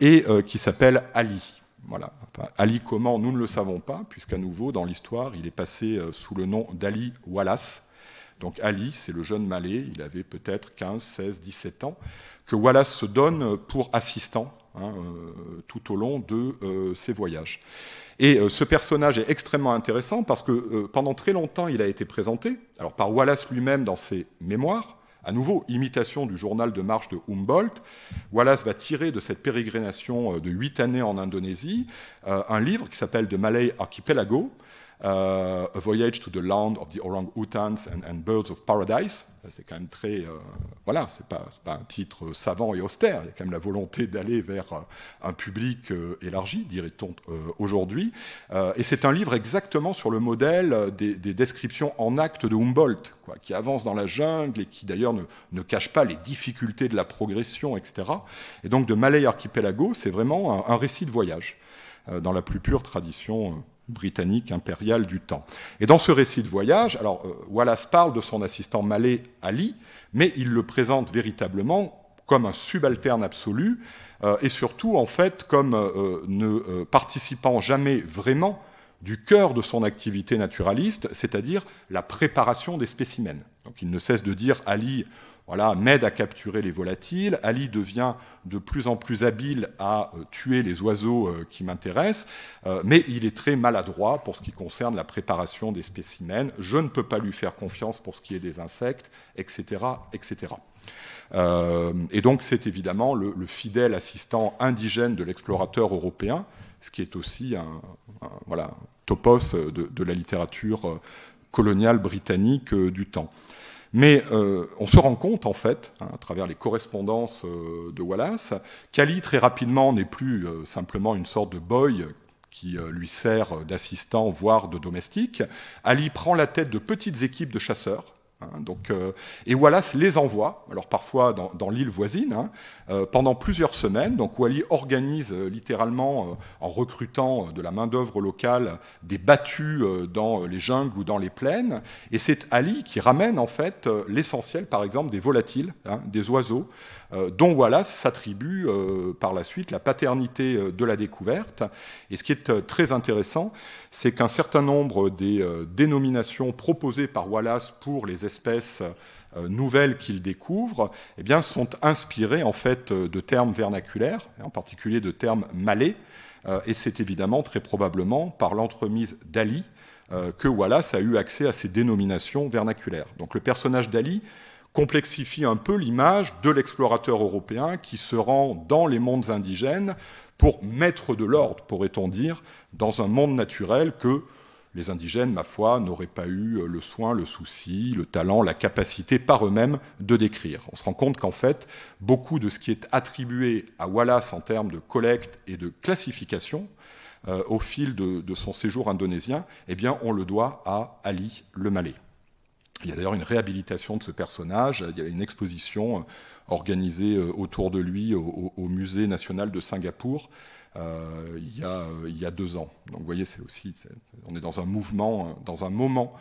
et qui s'appelle Ali. Voilà. Ali comment, nous ne le savons pas, puisqu'à nouveau, dans l'histoire, il est passé sous le nom d'Ali Wallace. Donc Ali, c'est le jeune malais, il avait peut-être 15, 16, 17 ans, que Wallace se donne pour assistant Hein, euh, tout au long de euh, ses voyages. Et euh, ce personnage est extrêmement intéressant parce que pendant très longtemps, il a été présenté, alors par Wallace lui-même dans ses mémoires, à nouveau, imitation du journal de marche de Humboldt. Wallace va tirer de cette pérégrination de huit années en Indonésie un livre qui s'appelle The Malay Archipelago, A Voyage to the Land of the Orang-Outans and Birds of Paradise, c'est quand même très. Euh, voilà, c'est pas, un titre savant et austère. Il y a quand même la volonté d'aller vers euh, un public euh, élargi, dirait-on aujourd'hui. et c'est un livre exactement sur le modèle des, descriptions en actes de Humboldt, quoi, qui avance dans la jungle et qui d'ailleurs ne, cache pas les difficultés de la progression, etc. Et donc de Malay Archipelago, c'est vraiment un, récit de voyage dans la plus pure tradition britannique impériale du temps. Et dans ce récit de voyage, alors euh, Wallace parle de son assistant malais Ali, mais il le présente véritablement comme un subalterne absolu, euh, et surtout en fait comme euh, ne participant jamais vraiment du cœur de son activité naturaliste, c'est-à-dire la préparation des spécimens. Donc il ne cesse de dire Ali voilà, m'aide à capturer les volatiles. Ali devient de plus en plus habile à euh, tuer les oiseaux euh, qui m'intéressent, euh, mais il est très maladroit pour ce qui concerne la préparation des spécimens. Je ne peux pas lui faire confiance pour ce qui est des insectes, etc. etc. et donc c'est évidemment le, fidèle assistant indigène de l'explorateur européen, ce qui est aussi un, voilà, topos de, la littérature coloniale britannique du temps. Mais euh, on se rend compte, en fait, hein, à travers les correspondances euh, de Wallace, qu'Ali, très rapidement, n'est plus euh, simplement une sorte de boy qui lui sert d'assistant, voire de domestique. Ali prend la tête de petites équipes de chasseurs, Hein, euh, et Wallace les envoie, parfois dans, l'île voisine, hein, euh, pendant plusieurs semaines. Donc Wally organise euh, littéralement, en recrutant de la main-d'œuvre locale, des battues dans les jungles ou dans les plaines. Et c'est Ali qui ramène en fait l'essentiel, par exemple, des volatiles, hein, des oiseaux, dont Wallace s'attribue euh, par la suite la paternité euh, de la découverte. Et ce qui est très intéressant, c'est qu'un certain nombre des dénominations proposées par Wallace pour les espèces nouvelles qu'il découvre eh bien, sont inspirées en fait de termes vernaculaires, en particulier de termes malais, et c'est évidemment très probablement par l'entremise d'Ali que Wallace a eu accès à ces dénominations vernaculaires. Donc le personnage d'Ali complexifie un peu l'image de l'explorateur européen qui se rend dans les mondes indigènes pour mettre de l'ordre, pourrait-on dire, dans un monde naturel que les indigènes, ma foi, n'auraient pas eu le soin, le souci, le talent, la capacité par eux-mêmes de décrire. On se rend compte qu'en fait, beaucoup de ce qui est attribué à Wallace en termes de collecte et de classification euh, au fil de, son séjour indonésien, eh bien, on le doit à Ali le Malais. Il y a d'ailleurs une réhabilitation de ce personnage. Il y a une exposition euh, organisée euh, autour de lui au, Musée national de Singapour euh, il, y a, il, y a, deux ans. Donc vous voyez, c'est aussi, on est dans un mouvement, dans un moment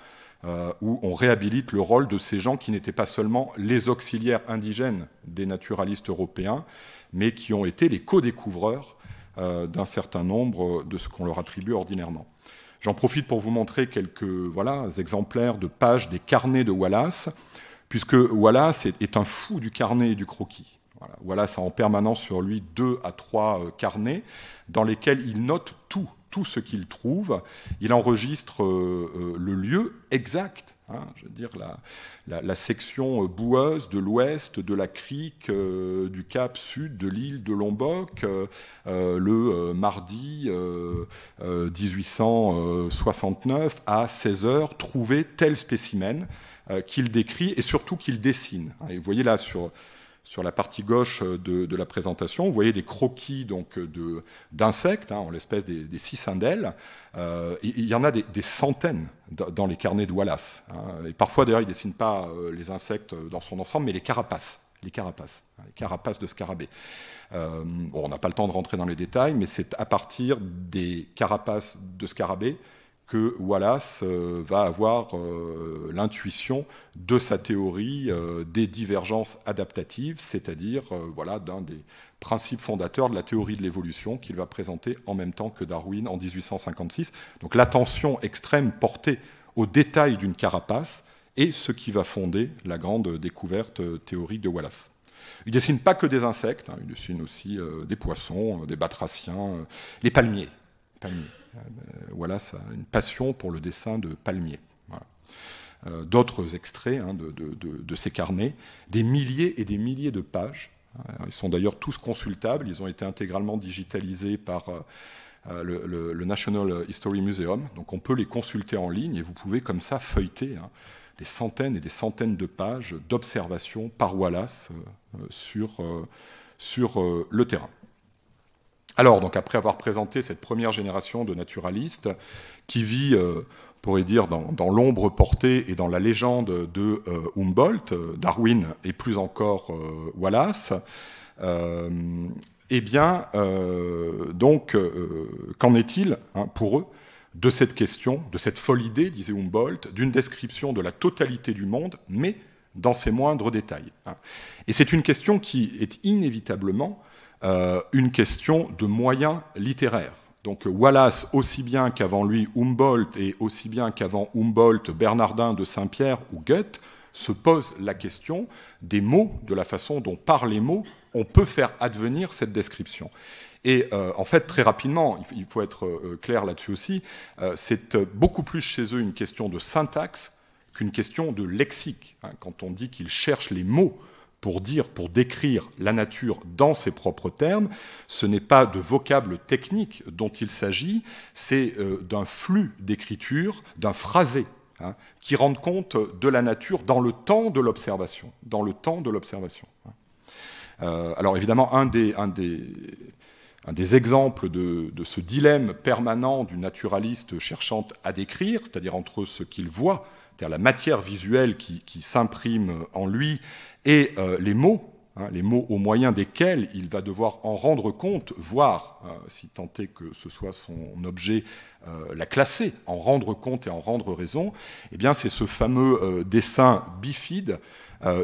où on réhabilite le rôle de ces gens qui n'étaient pas seulement les auxiliaires indigènes des naturalistes européens, mais qui ont été les co-découvreurs d'un certain nombre de ce qu'on leur attribue ordinairement. J'en profite pour vous montrer quelques voilà, exemplaires de pages des carnets de Wallace, puisque Wallace est, un fou du carnet et du croquis. Wallace a en permanence sur lui deux à trois euh, carnets dans lesquels il note tout, tout ce qu'il trouve. Il enregistre euh, euh, le lieu exact Hein, je veux dire, la, section euh, boueuse de l'ouest de la crique euh, du cap sud de l'île de Lombok, euh, le mardi 1869 à 16h, trouver tel spécimen qu'il décrit et surtout qu'il dessine. Et vous voyez là sur sur la partie gauche de, la présentation, vous voyez des croquis donc d'insectes, hein, en l'espèce des, des cicindelles. Euh, il y en a des, centaines dans les carnets de Wallace. Hein. Et parfois, d'ailleurs, il ne dessine pas euh, les insectes dans son ensemble, mais les carapaces. Les carapaces, hein, les carapaces de scarabées. Euh, on n'a pas le temps de rentrer dans les détails, mais c'est à partir des carapaces de scarabées que Wallace euh, va avoir euh, l'intuition de sa théorie euh, des divergences adaptatives, c'est-à-dire voilà, d'un des principes fondateurs de la théorie de l'évolution qu'il va présenter en même temps que Darwin en 1856. Donc l'attention extrême portée aux détails d'une carapace est ce qui va fonder la grande découverte théorique de Wallace. Il ne dessine pas que des insectes, hein, il dessine aussi des poissons, des batraciens, les palmiers. palmiers. Wallace a une passion pour le dessin de palmiers. Euh, d'autres extraits hein, de, ces carnets, des milliers et des milliers de pages. Ils sont d'ailleurs tous consultables, ils ont été intégralement digitalisés par euh, euh, le, National History Museum, donc on peut les consulter en ligne et vous pouvez comme ça feuilleter hein, des centaines et des centaines de pages d'observations par Wallace sur le terrain. Alors, donc après avoir présenté cette première génération de naturalistes qui vit, euh, on pourrait dire, dans, l'ombre portée et dans la légende de euh, Humboldt, Darwin et plus encore euh, Wallace, eh bien, donc, qu'en est-il hein, pour eux de cette question, de cette folle idée, disait Humboldt, d'une description de la totalité du monde, mais dans ses moindres détails hein. Et c'est une question qui est inévitablement euh, une question de moyens littéraires. Donc Wallace, aussi bien qu'avant lui Humboldt, et aussi bien qu'avant Humboldt, Bernardin de Saint-Pierre ou Goethe, se pose la question des mots, de la façon dont par les mots on peut faire advenir cette description. Et euh, en fait, très rapidement, il faut être euh, clair là-dessus aussi, c'est beaucoup plus chez eux une question de syntaxe qu'une question de lexique. Hein. quand on dit qu'ils cherchent les mots pour dire, pour décrire la nature dans ses propres termes, ce n'est pas de vocables techniques dont il s'agit, c'est euh, d'un flux d'écriture, d'un phrasé, hein, qui rende compte de la nature dans le temps de l'observation, dans le temps de l'observation. Hein. Euh, alors évidemment, un des exemples de, ce dilemme permanent du naturaliste cherchant à décrire, c'est-à-dire entre ce qu'il voit, c'est-à-dire la matière visuelle qui, s'imprime en lui, et euh, les mots, hein, les mots au moyen desquels il va devoir en rendre compte, voire, euh, si tant est que ce soit son objet, euh, la classer, en rendre compte et en rendre raison, eh bien c'est ce fameux dessin bifide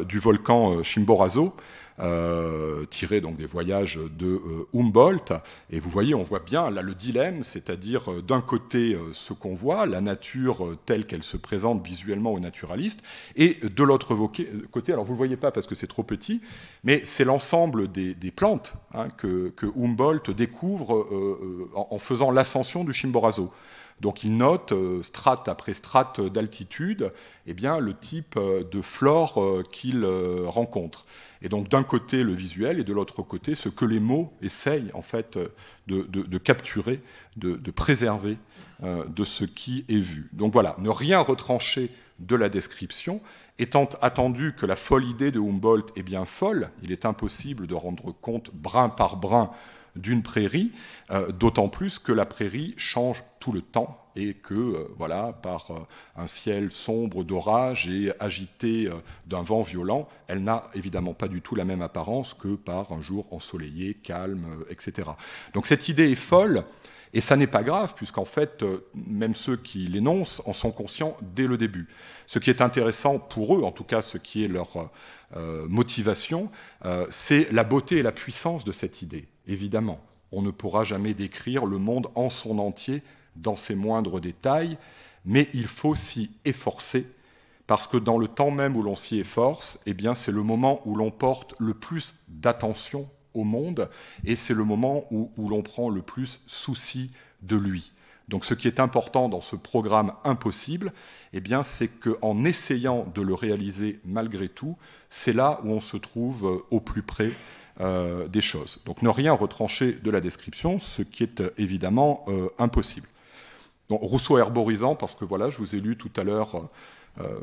du volcan Chimborazo, euh, tiré donc des voyages de euh, Humboldt. Et vous voyez, on voit bien là le dilemme, c'est-à-dire euh, d'un côté ce qu'on voit, la nature telle qu'elle se présente visuellement aux naturalistes, et de l'autre côté, alors vous ne le voyez pas parce que c'est trop petit, mais c'est l'ensemble des, plantes hein, que, Humboldt découvre en, faisant l'ascension du Chimborazo. Donc il note, strate après strate d'altitude, eh bien, le type de flore qu'il rencontre. Et donc d'un côté le visuel et de l'autre côté ce que les mots essayent en fait de, capturer, de, préserver euh, de ce qui est vu. Donc voilà, ne rien retrancher de la description, étant attendu que la folle idée de Humboldt est bien folle, il est impossible de rendre compte brin par brin d'une prairie, euh, d'autant plus que la prairie change tout le temps et que, euh, voilà, par euh, un ciel sombre d'orage et agité d'un vent violent, elle n'a évidemment pas du tout la même apparence que par un jour ensoleillé, calme, etc. Donc cette idée est folle, et ça n'est pas grave, puisqu'en fait, même ceux qui l'énoncent en sont conscients dès le début. Ce qui est intéressant pour eux, en tout cas ce qui est leur motivation, c'est la beauté et la puissance de cette idée évidemment. On ne pourra jamais décrire le monde en son entier dans ses moindres détails, mais il faut s'y efforcer, parce que dans le temps même où l'on s'y efforce, eh bien, c'est le moment où l'on porte le plus d'attention au monde, et c'est le moment où, l'on prend le plus souci de lui. Donc ce qui est important dans ce programme impossible, eh bien, c'est qu'en essayant de le réaliser malgré tout, c'est là où on se trouve euh, au plus près euh, des choses. Donc ne rien retrancher de la description, ce qui est euh, évidemment euh, impossible. Rousseau herborisant, parce que voilà, je vous ai lu tout à l'heure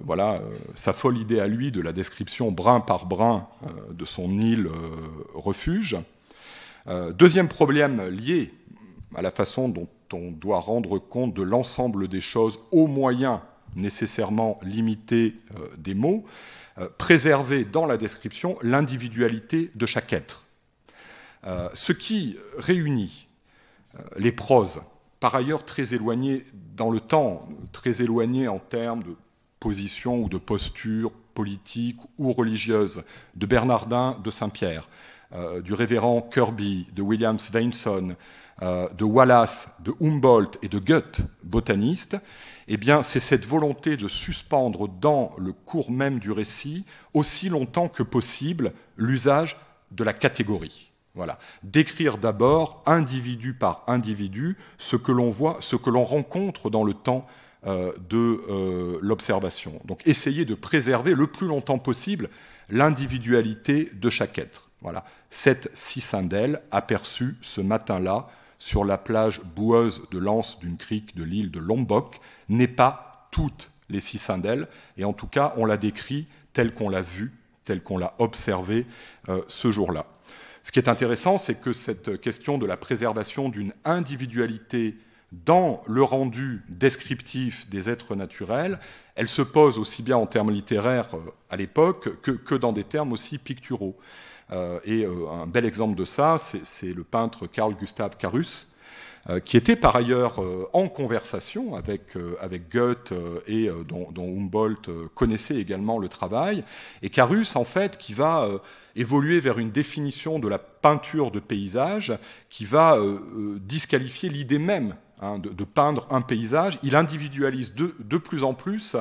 voilà, sa folle idée à lui de la description brin par brin de son île refuge. deuxième problème lié à la façon dont on doit rendre compte de l'ensemble des choses au moyen nécessairement limité des mots, préserver dans la description l'individualité de chaque être. Euh, ce qui réunit euh, les proses, par ailleurs très éloignées dans le temps, très éloignées en termes de position ou de posture politique ou religieuse, de Bernardin de Saint-Pierre, du révérend Kirby, de William Svensson, de Wallace, de Humboldt et de Goethe, botaniste, eh bien, c'est cette volonté de suspendre dans le cours même du récit, aussi longtemps que possible, l'usage de la catégorie. Voilà. Décrire d'abord, individu par individu, ce que l'on voit, ce que l'on rencontre dans le temps euh, de euh, l'observation. Donc, essayer de préserver le plus longtemps possible l'individualité de chaque être. Voilà. Cette cicindelle aperçue ce matin-là sur la plage boueuse de l'anse d'une crique de l'île de Lombok n'est pas toutes les cicindelles, et en tout cas, on l'a décrit tel qu'on l'a vu, tel qu'on l'a observé euh, ce jour-là. Ce qui est intéressant, c'est que cette question de la préservation d'une individualité dans le rendu descriptif des êtres naturels, elle se pose aussi bien en termes littéraires euh, à l'époque que, dans des termes aussi picturaux. Euh, et un bel exemple de ça, c'est le peintre Carl Gustav Carus, euh, qui était par ailleurs euh, en conversation avec, euh, avec Goethe et dont, Humboldt connaissait également le travail, et Carus, en fait, qui va évoluer vers une définition de la peinture de paysage qui va disqualifier l'idée même hein, de, peindre un paysage. Il individualise de, de plus en plus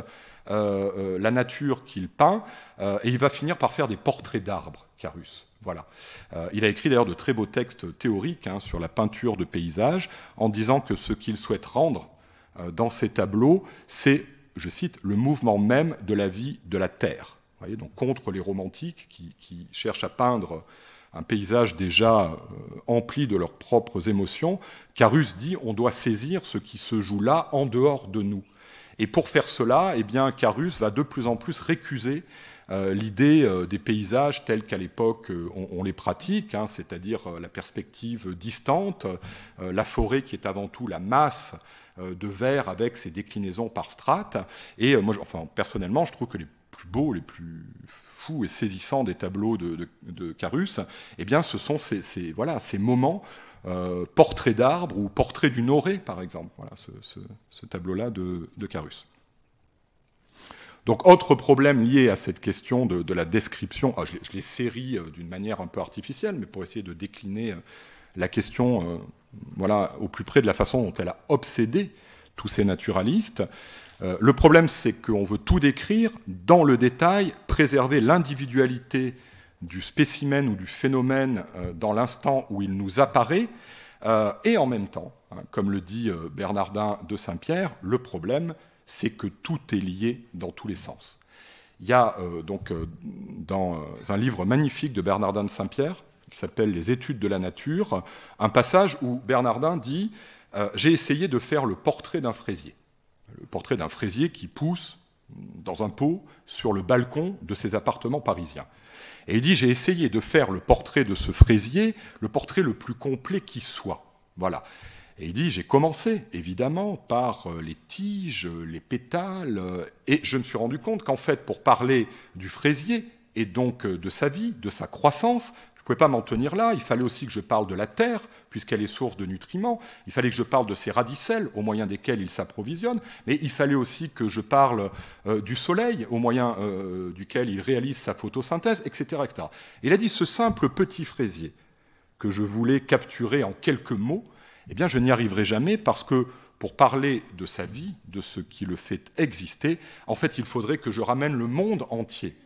la nature qu'il peint, et il va finir par faire des portraits d'arbres, Carus. Voilà. Euh, il a écrit d'ailleurs de très beaux textes théoriques hein, sur la peinture de paysage, en disant que ce qu'il souhaite rendre euh, dans ces tableaux, c'est, je cite, le mouvement même de la vie de la Terre. voyez, donc contre les romantiques qui, cherchent à peindre un paysage déjà euh, empli de leurs propres émotions, Carus dit on doit saisir ce qui se joue là en dehors de nous. Et pour faire cela, eh bien, Carus va de plus en plus récuser l'idée euh, des paysages tels qu'à l'époque euh, on, les pratique, hein, c'est-à-dire la perspective distante, la forêt qui est avant tout la masse de verre avec ses déclinaisons par strates. Et moi, enfin, personnellement, je trouve que les plus beaux, les plus fous et saisissants des tableaux de, Carus, eh bien, ce sont ces, voilà, ces moments portraits d'arbres ou portraits d'une orée, par exemple. Voilà, ce, tableau-là de, Carus. Donc, autre problème lié à cette question de, la description, ah, je, l'ai série euh, d'une manière un peu artificielle, mais pour essayer de décliner euh, la question euh, voilà, au plus près de la façon dont elle a obsédé tous ces naturalistes. le problème, c'est qu'on veut tout décrire dans le détail, préserver l'individualité du spécimen ou du phénomène dans l'instant où il nous apparaît, et en même temps, hein, comme le dit Bernardin de Saint-Pierre, le problème, c'est que tout est lié dans tous les sens. Il y a euh, donc euh, dans euh, un livre magnifique de Bernardin de Saint-Pierre, qui s'appelle Les études de la nature, un passage où Bernardin dit J'ai essayé de faire le portrait d'un fraisier. Le portrait d'un fraisier qui pousse dans un pot sur le balcon de ses appartements parisiens. Et il dit J'ai essayé de faire le portrait de ce fraisier, le portrait le plus complet qui soit. Voilà. Et il dit, j'ai commencé évidemment par euh, les tiges, les pétales, euh, et je me suis rendu compte qu'en fait, pour parler du fraisier, et donc euh, de sa vie, de sa croissance, je ne pouvais pas m'en tenir là, il fallait aussi que je parle de la terre, puisqu'elle est source de nutriments, il fallait que je parle de ses radicelles, au moyen desquelles il s'approvisionne, mais il fallait aussi que je parle du soleil, au moyen duquel il réalise sa photosynthèse, etc., etc. il a dit, ce simple petit fraisier que je voulais capturer en quelques mots, eh bien je n'y arriverai jamais parce que pour parler de sa vie, de ce qui le fait exister, en fait, il faudrait que je ramène le monde entier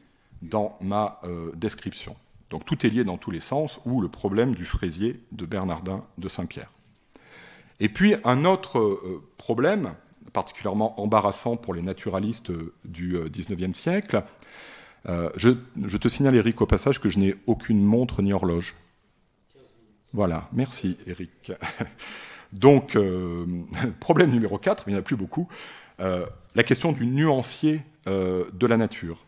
dans ma euh, description. Donc tout est lié dans tous les sens, ou le problème du fraisier de Bernardin de Saint-Pierre. Et puis un autre euh, problème, particulièrement embarrassant pour les naturalistes euh, du XIXe siècle, je, je, te signale, Eric, au passage, que je n'ai aucune montre ni horloge. Voilà, merci Eric. [LAUGHS] Donc, euh, [LAUGHS] problème numéro 4, mais il n'y en a plus beaucoup, euh, la question du nuancier euh, de la nature.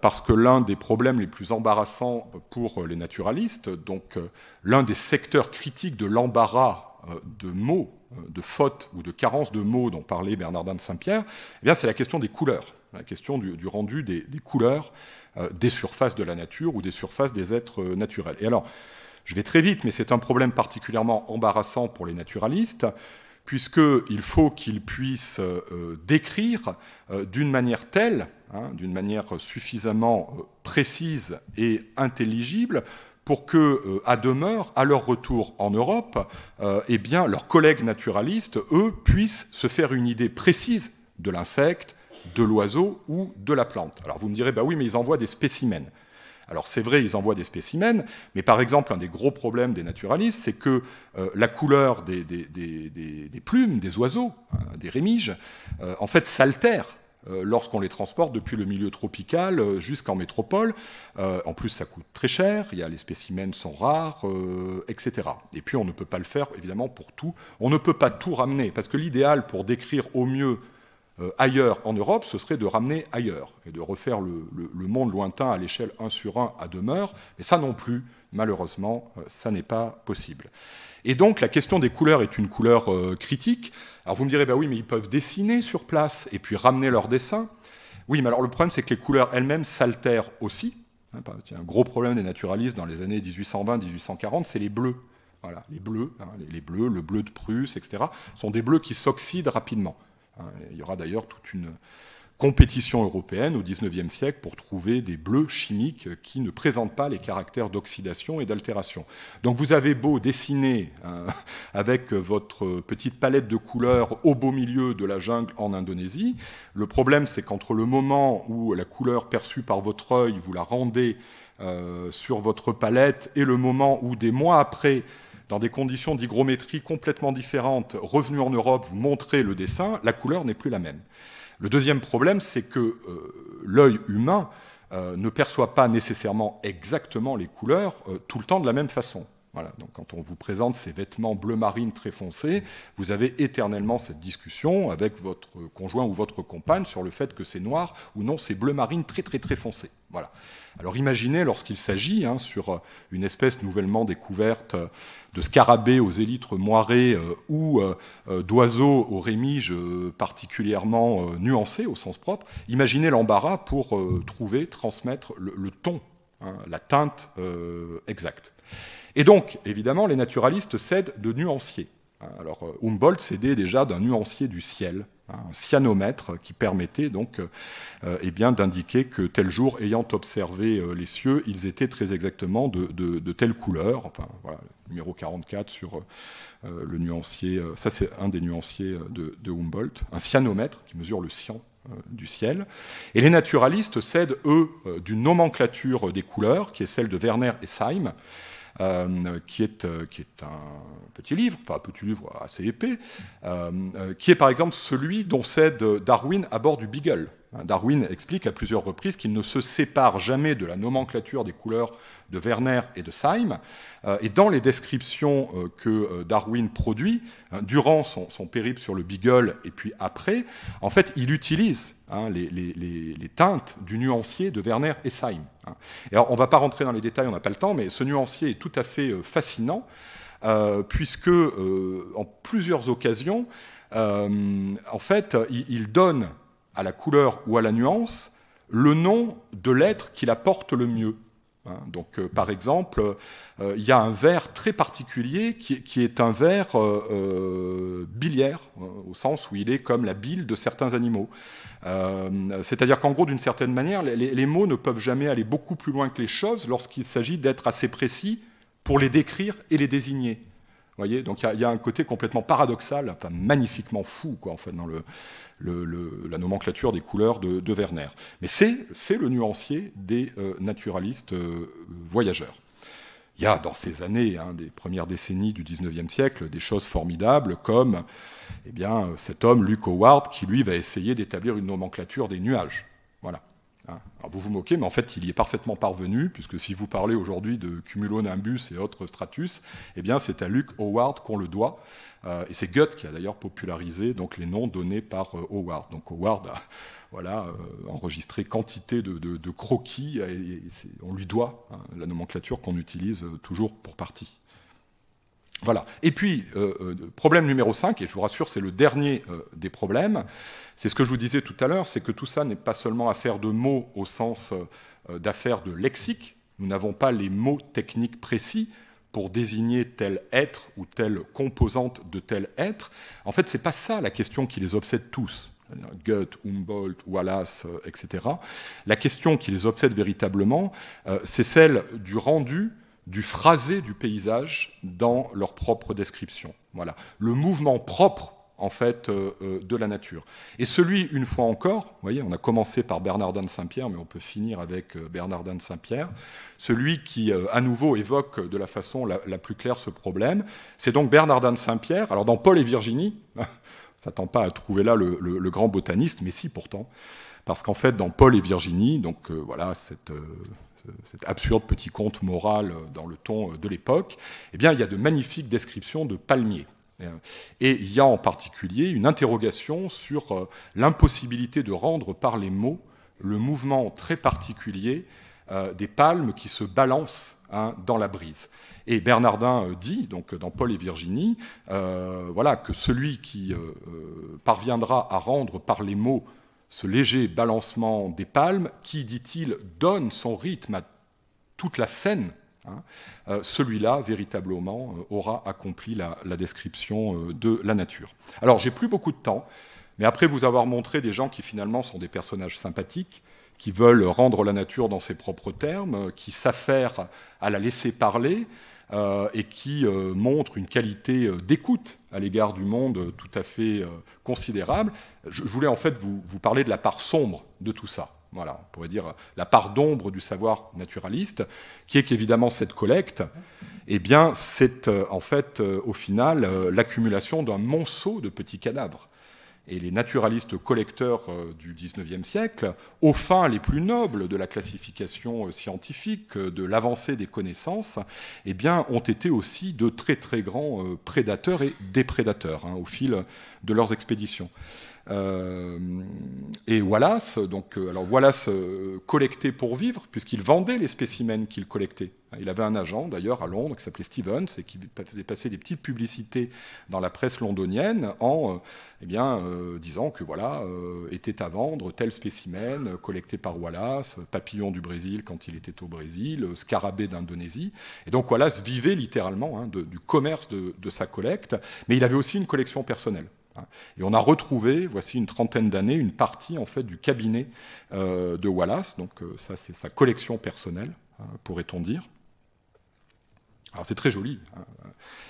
parce que l'un des problèmes les plus embarrassants pour les naturalistes, donc l'un des secteurs critiques de l'embarras de mots, de fautes ou de carences de mots dont parlait Bernardin de Saint-Pierre, eh c'est la question des couleurs, la question du, rendu des, des couleurs des surfaces de la nature ou des surfaces des êtres naturels. Et alors, je vais très vite, mais c'est un problème particulièrement embarrassant pour les naturalistes, puisqu'il faut qu'ils puissent euh, décrire euh, d'une manière telle, hein, d'une manière suffisamment euh, précise et intelligible, pour que, à demeure, à leur retour en Europe, eh leurs collègues naturalistes, eux, puissent se faire une idée précise de l'insecte, de l'oiseau ou de la plante. Alors vous me direz, bah oui, mais ils envoient des spécimens. Alors c'est vrai, ils envoient des spécimens, mais par exemple, un des gros problèmes des naturalistes, c'est que euh, la couleur des, plumes, des oiseaux, hein, des rémiges, euh, en fait s'altère euh, lorsqu'on les transporte depuis le milieu tropical jusqu'en métropole. en plus, ça coûte très cher, il y a, les spécimens sont rares, etc. Et puis, on ne peut pas le faire, évidemment, pour tout. On ne peut pas tout ramener, parce que l'idéal pour décrire au mieux euh, ailleurs en Europe, ce serait de ramener ailleurs et de refaire le, monde lointain à l'échelle 1 sur 1 à demeure. Mais ça non plus, malheureusement, euh, ça n'est pas possible. Et donc la question des couleurs est une couleur euh, critique. Alors vous me direz, bah oui, mais ils peuvent dessiner sur place et puis ramener leur dessin. Oui, mais alors le problème, c'est que les couleurs elles-mêmes s'altèrent aussi. Hein, un gros problème des naturalistes dans les années 1820-1840, c'est les bleus. Voilà, les bleus, hein, les bleus, le bleu de Prusse, etc., sont des bleus qui s'oxydent rapidement. Hein, il y aura d'ailleurs toute une compétition européenne au XIXe siècle pour trouver des bleus chimiques qui ne présentent pas les caractères d'oxydation et d'altération. Donc vous avez beau dessiner hein, [LAUGHS] avec votre petite palette de couleurs au beau milieu de la jungle en Indonésie, le problème c'est qu'entre le moment où la couleur perçue par votre œil, vous la rendez euh, sur votre palette, et le moment où des mois après, dans des conditions d'hygrométrie complètement différentes, revenu en Europe, vous montrez le dessin, la couleur n'est plus la même. Le deuxième problème, c'est que euh, l'œil humain euh, ne perçoit pas nécessairement exactement les couleurs euh, tout le temps de la même façon. Donc quand on vous présente ces vêtements bleu marine très foncés, vous avez éternellement cette discussion avec votre conjoint ou votre compagne sur le fait que c'est noir ou non, c'est bleu marine très très très foncé. Voilà. Alors imaginez lorsqu'il s'agit, hein, sur une espèce nouvellement découverte de scarabées aux élytres moirés euh, ou euh, euh, d'oiseaux aux rémiges particulièrement nuancés au sens propre, imaginez l'embarras pour trouver, transmettre le, ton, hein, la teinte exacte. Et donc, évidemment, les naturalistes cèdent de nuanciers. Alors, Humboldt cédait déjà d'un nuancier du ciel, hein, un cyanomètre qui permettait donc eh bien d'indiquer que tel jour, ayant observé les cieux, ils étaient très exactement de, telle couleur. Enfin, voilà, numéro 44 sur le nuancier. ça, c'est un des nuanciers de, Humboldt, un cyanomètre qui mesure le cyan euh, du ciel. Et les naturalistes cèdent, eux, euh, d'une nomenclature des couleurs, qui est celle de Werner et Seim, euh, qui, est, qui est un petit livre, pas un petit livre assez épais, qui est par exemple celui dont cède Darwin à bord du Beagle. Hein, Darwin explique à plusieurs reprises qu'il ne se sépare jamais de la nomenclature des couleurs de Werner et de Seim. Euh, et dans les descriptions euh, que euh, Darwin produit, hein, durant son, périple sur le Beagle et puis après, en fait, il utilise hein, les, teintes du nuancier de Werner et Seim. alors, on ne va pas rentrer dans les détails, on n'a pas le temps, mais ce nuancier est tout à fait fascinant, puisque en plusieurs occasions, en fait, il donne à la couleur ou à la nuance le nom de l'être qui la porte le mieux. Hein. Donc, euh, par exemple, euh, il y a un verre très particulier qui, est un verre euh, biliaire, au sens où il est comme la bile de certains animaux. C'est-à-dire qu'en gros, d'une certaine manière, les, mots ne peuvent jamais aller beaucoup plus loin que les choses lorsqu'il s'agit d'être assez précis pour les décrire et les désigner. Voyez Donc il y, a un côté complètement paradoxal, magnifiquement fou, quoi, en fait, dans la nomenclature des couleurs de, Werner. Mais c'est le nuancier des euh, naturalistes euh, voyageurs. Il y a dans ces années, hein, des premières décennies du XIXe siècle, des choses formidables comme eh bien, cet homme, Luke Howard, qui lui va essayer d'établir une nomenclature des nuages. Voilà. Hein. vous vous moquez, mais en fait, il y est parfaitement parvenu, puisque si vous parlez aujourd'hui de cumulonimbus et autres stratus, eh bien, c'est à Luke Howard qu'on le doit. Euh, et c'est Goethe qui a d'ailleurs popularisé donc, les noms donnés par euh, Howard. Donc Howard a [LAUGHS] voilà, euh, enregistré quantité de, croquis, et, on lui doit hein, la nomenclature qu'on utilise toujours pour partie. Voilà. Et puis, problème numéro 5, et je vous rassure, c'est le dernier des problèmes, c'est ce que je vous disais tout à l'heure, c'est que tout ça n'est pas seulement affaire de mots au sens d'affaire de lexique, nous n'avons pas les mots techniques précis, pour désigner tel être ou telle composante de tel être. En fait, ce n'est pas ça la question qui les obsède tous. Goethe, Humboldt, Wallace, euh, etc. La question qui les obsède véritablement, euh, c'est celle du rendu, du phrasé du paysage dans leur propre description. Voilà. Le mouvement propre en fait euh, euh, de la nature. Et celui, une fois encore, vous voyez, on a commencé par Bernardin de Saint-Pierre, mais on peut finir avec euh, Bernardin de Saint-Pierre, celui qui à nouveau évoque de la façon la, plus claire ce problème, c'est donc Bernardin de Saint-Pierre. Alors dans Paul et Virginie, [LAUGHS] on s'attend pas à trouver là le, grand botaniste, mais si pourtant, parce qu'en fait dans Paul et Virginie, donc voilà cette cet absurde petit conte moral dans le ton de l'époque, eh bien, il y a de magnifiques descriptions de palmiers. Et il y a en particulier une interrogation sur euh, l'impossibilité de rendre par les mots le mouvement très particulier euh, des palmes qui se balancent hein, dans la brise. Et Bernardin euh, dit, donc dans Paul et Virginie, voilà, que celui qui parviendra à rendre par les mots ce léger balancement des palmes, qui, dit-il, donne son rythme à toute la scène Hein. Euh, celui-là, véritablement, euh, aura accompli la, description euh, de la nature. Alors, j'ai plus beaucoup de temps, mais après vous avoir montré des gens qui finalement sont des personnages sympathiques, qui veulent rendre la nature dans ses propres termes, qui s'affairent à la laisser parler, et qui montrent une qualité d'écoute à l'égard du monde tout à fait considérable. Je, voulais en fait vous, parler de la part sombre de tout ça. Voilà, on pourrait dire la part d'ombre du savoir naturaliste, qui est qu'évidemment cette collecte, eh bien, c'est euh, en fait euh, au final euh, l'accumulation d'un monceau de petits cadavres. Et les naturalistes collecteurs du XIXe siècle, aux fins les plus nobles de la classification scientifique, de l'avancée des connaissances, eh bien, ont été aussi de très très grands prédateurs et déprédateurs hein, au fil de leurs expéditions. Euh, et Wallace, donc, euh, alors Wallace euh, collectait pour vivre, puisqu'il vendait les spécimens qu'il collectait. Il avait un agent d'ailleurs à Londres qui s'appelait Stevens et qui faisait passer des petites publicités dans la presse londonienne en eh bien, disant que voilà était à vendre tel spécimen collecté par Wallace, papillon du Brésil quand il était au Brésil, scarabée d'Indonésie. Et donc Wallace vivait littéralement hein, du commerce de, de sa collecte, mais il avait aussi une collection personnelle. Hein. Et on a retrouvé, voici une trentaine d'années, une partie en fait du cabinet euh, de Wallace. Donc euh, ça, c'est sa collection personnelle, hein, pourrait-on dire. Alors c'est très joli. Hein.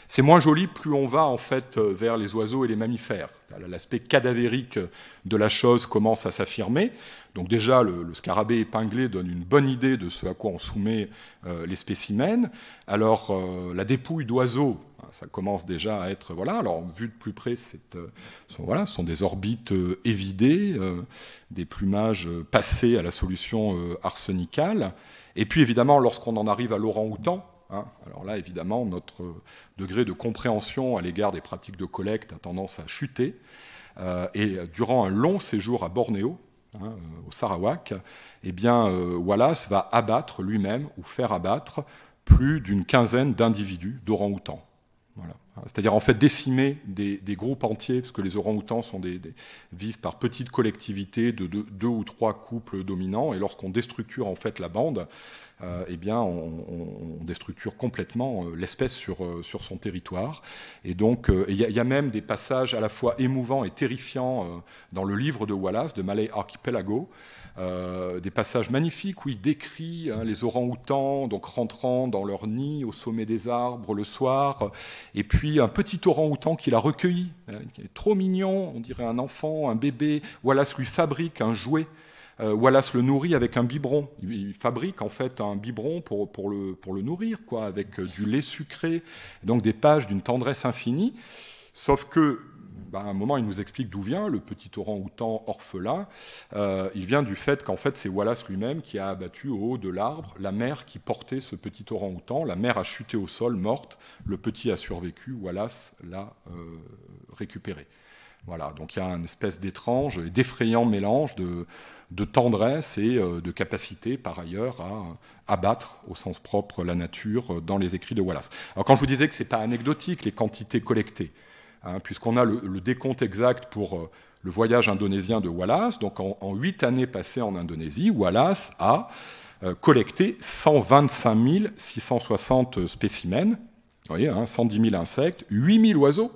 C'est moins joli plus on va en fait euh, vers les oiseaux et les mammifères. L'aspect cadavérique de la chose commence à s'affirmer. Donc déjà, le, scarabée épinglé donne une bonne idée de ce à quoi on soumet les spécimens. Alors la dépouille d'oiseaux, ça commence déjà à être voilà. Alors vu de plus près, euh, sont, voilà, ce sont des orbites euh, évidées, euh, des plumages passés à la solution arsenicale. Et puis évidemment, lorsqu'on en arrive à l'orang-outan, hein, alors là évidemment notre degré de compréhension à l'égard des pratiques de collecte a tendance à chuter. et durant un long séjour à Bornéo, hein, au Sarawak, eh bien Wallace va abattre lui-même ou faire abattre plus d'une quinzaine d'individus d'orang-outans. C'est-à-dire en fait décimer des, groupes entiers, parce que les orang-outans vivent par petites collectivités de deux, ou trois couples dominants, et lorsqu'on déstructure en fait la bande, euh, eh bien on, déstructure complètement euh, l'espèce sur, euh, sur son territoire. Et donc il y, a même des passages à la fois émouvants et terrifiants dans le livre de Wallace, de Malay Archipelago, euh, des passages magnifiques où il décrit hein, les orang-outans donc rentrant dans leur nid au sommet des arbres le soir, et puis un petit orang-outan qu'il a recueilli, hein, est trop mignon, on dirait un enfant, un bébé. Wallace lui fabrique un jouet. Euh, Wallace le nourrit avec un biberon. Il, fabrique en fait un biberon pour, pour, le, pour le nourrir, quoi, avec euh, du lait sucré, donc des pages d'une tendresse infinie. Sauf que bah, à un moment, il nous explique d'où vient le petit orang-outan orphelin. Euh, il vient du fait qu'en fait, c'est Wallace lui-même qui a abattu au haut de l'arbre la mère qui portait ce petit orang-outan. La mère a chuté au sol, morte. Le petit a survécu. Wallace l'a euh, récupéré. Voilà, donc il y a une espèce d'étrange et d'effrayant mélange de, tendresse et euh, de capacité, par ailleurs, à abattre au sens propre la nature dans les écrits de Wallace. Alors quand je vous disais que ce n'est pas anecdotique, les quantités collectées, Hein, puisqu'on a le, décompte exact pour euh, le voyage indonésien de Wallace. Donc en huit années passées en Indonésie, Wallace a euh, collecté 125 660 spécimens, vous voyez, 110 hein, 000 insectes, 8 000 oiseaux,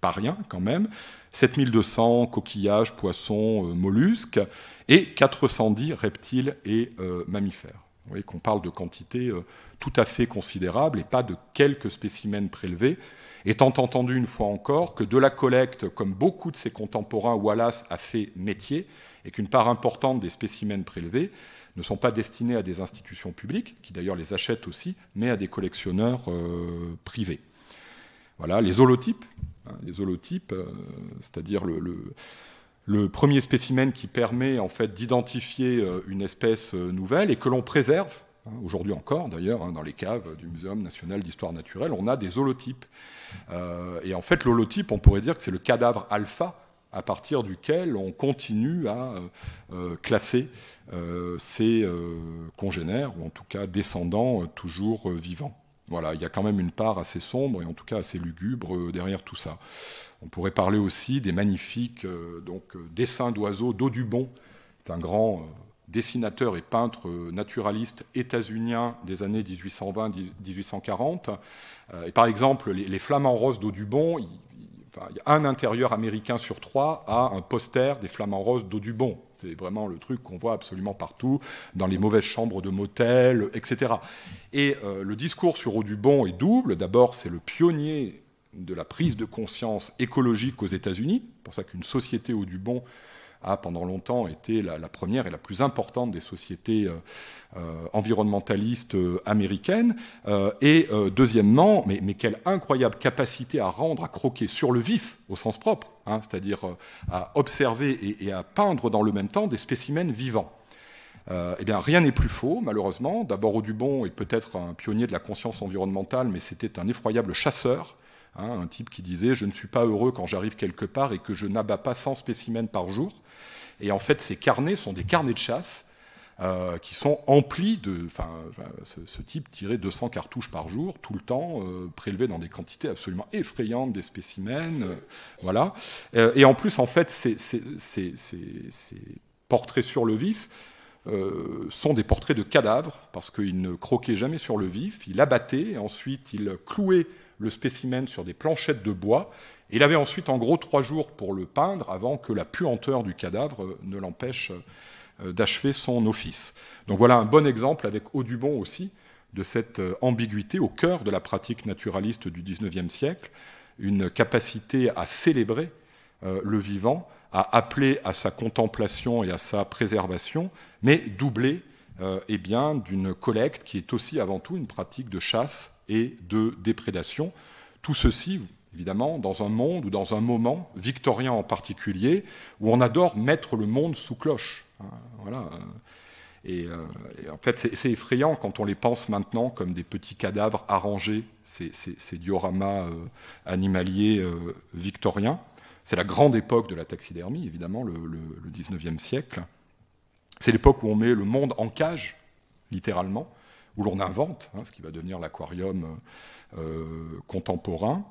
pas rien quand même, 7200 coquillages, poissons, euh, mollusques, et 410 reptiles et mammifères. Vous voyez qu'on parle de quantités tout à fait considérables et pas de quelques spécimens prélevés, étant entendu une fois encore que de la collecte, comme beaucoup de ses contemporains, Wallace a fait métier, et qu'une part importante des spécimens prélevés ne sont pas destinés à des institutions publiques, qui d'ailleurs les achètent aussi, mais à des collectionneurs euh, privés. Voilà, les holotypes, hein, les holotypes, euh, c'est-à-dire le, premier spécimen qui permet en fait d'identifier euh, une espèce nouvelle et que l'on préserve Hein, aujourd'hui encore, d'ailleurs, hein, dans les caves du Muséum national d'histoire naturelle, on a des holotypes. Euh, et en fait, l'holotype, on pourrait dire que c'est le cadavre alpha à partir duquel on continue à euh, euh, classer ses congénères, ou en tout cas descendants toujours vivants. Voilà, il y a quand même une part assez sombre et en tout cas assez lugubre derrière tout ça. On pourrait parler aussi des magnifiques donc, dessins d'oiseaux d'Audubon, c'est un grand dessinateur et peintre naturaliste états-unien des années 1820-1840. Euh, et par exemple, les, flamants roses d'Audubon, un intérieur américain sur trois a un poster des flamants roses d'Audubon. C'est vraiment le truc qu'on voit absolument partout, dans les mauvaises chambres de motel, etc. Et euh, le discours sur Audubon est double. D'abord, c'est le pionnier de la prise de conscience écologique aux États-Unis. C'est pour ça qu'une société Audubon a pendant longtemps été la, première et la plus importante des sociétés euh, euh, environnementalistes euh, américaines. et deuxièmement, mais, quelle incroyable capacité à rendre, à croquer sur le vif au sens propre, hein, c'est-à-dire à observer et, à peindre dans le même temps des spécimens vivants. eh bien, rien n'est plus faux, malheureusement. D'abord, Audubon est peut-être un pionnier de la conscience environnementale, mais c'était un effroyable chasseur. Hein, un type qui disait Je ne suis pas heureux quand j'arrive quelque part et que je n'abats pas 100 spécimens par jour. Et en fait, ces carnets sont des carnets de chasse euh, qui sont emplis de. Enfin, ce, type tirait 200 cartouches par jour, tout le temps, euh, prélevés dans des quantités absolument effrayantes des spécimens. Euh, voilà. et en plus, en fait, ces, portraits sur le vif sont des portraits de cadavres, parce qu'il ne croquait jamais sur le vif, il abattait, ensuite il clouait le spécimen sur des planchettes de bois, il avait ensuite en gros trois jours pour le peindre avant que la puanteur du cadavre ne l'empêche d'achever son office. Donc voilà un bon exemple avec Audubon aussi de cette ambiguïté au cœur de la pratique naturaliste du XIXe siècle, une capacité à célébrer le vivant, à appeler à sa contemplation et à sa préservation, mais doublée euh, eh bien, d'une collecte qui est aussi avant tout une pratique de chasse et de déprédation. Tout ceci, évidemment, dans un monde ou dans un moment, victorien en particulier, où on adore mettre le monde sous cloche. Hein, voilà. Et, euh, en fait, c'est effrayant quand on les pense maintenant comme des petits cadavres arrangés, ces, dioramas euh, animaliers victoriens. C'est la grande époque de la taxidermie, évidemment, le, le, le 19e siècle. C'est l'époque où on met le monde en cage, littéralement, où l'on invente hein, ce qui va devenir l'aquarium euh, contemporain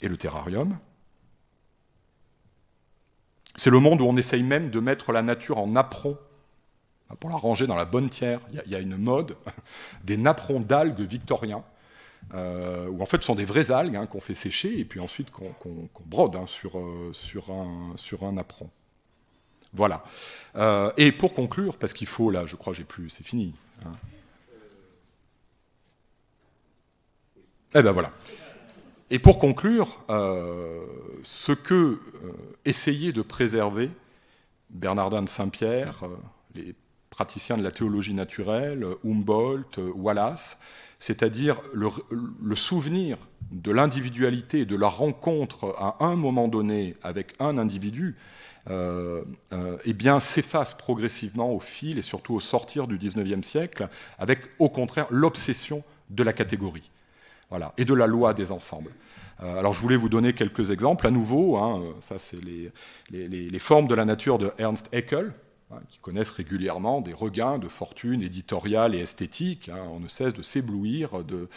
et le terrarium. C'est le monde où on essaye même de mettre la nature en napperon hein, pour la ranger dans la bonne tière. Il y, a une mode [LAUGHS] des napperons d'algues victoriens, euh, où en fait ce sont des vraies algues hein, qu'on fait sécher et puis ensuite qu'on brode sur, euh, sur, un, sur. Voilà. Euh, et pour conclure, parce qu'il faut, là, je crois, j'ai plus, c'est fini. Hein. Eh ben voilà. Et pour conclure, euh, ce que euh, essayer de préserver Bernardin de Saint-Pierre, les praticiens de la théologie naturelle, Humboldt, Wallace, c'est-à-dire le, souvenir de l'individualité de la rencontre à un moment donné avec un individu, euh, euh, eh s'efface progressivement au fil et surtout au sortir du XIXe siècle, avec au contraire l'obsession de la catégorie voilà, et de la loi des ensembles. Euh, alors je voulais vous donner quelques exemples. À nouveau, hein, ça c'est les, les, les, formes de la nature de Ernst Haeckel, Hein, qui connaissent régulièrement des regains de fortune éditoriale et esthétique. Hein. on ne cesse de s'éblouir de...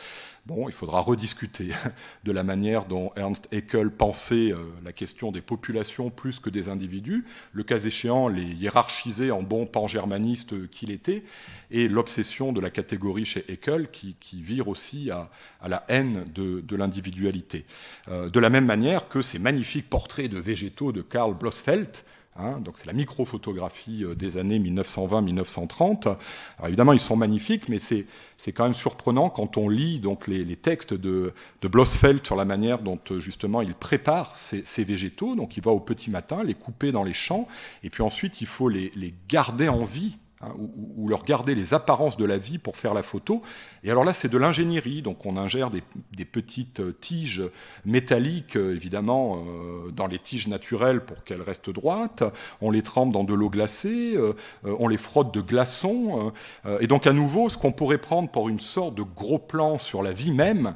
Bon, il faudra rediscuter [LAUGHS] de la manière dont Ernst Haeckel pensait euh, la question des populations plus que des individus, le cas échéant les hiérarchiser en bon pan-germaniste qu'il était, et l'obsession de la catégorie chez Haeckel qui, vire aussi à, la haine de, l'individualité. Euh, de la même manière que ces magnifiques portraits de végétaux de Karl Blossfeld, Hein, donc c'est la microphotographie euh, des années 1920-1930. Alors évidemment, ils sont magnifiques, mais c'est, quand même surprenant quand on lit donc les, textes de, de, Blossfeld sur la manière dont euh, justement il prépare ces, végétaux. Donc il va au petit matin les couper dans les champs, et puis ensuite il faut les, les garder en vie Hein, ou, leur garder les apparences de la vie pour faire la photo. Et alors là, c'est de l'ingénierie, donc on ingère des, petites euh, tiges métalliques, euh, évidemment, euh, dans les tiges naturelles pour qu'elles restent droites, on les trempe dans de l'eau glacée, on les frotte de glaçons, et donc à nouveau, ce qu'on pourrait prendre pour une sorte de gros plan sur la vie même,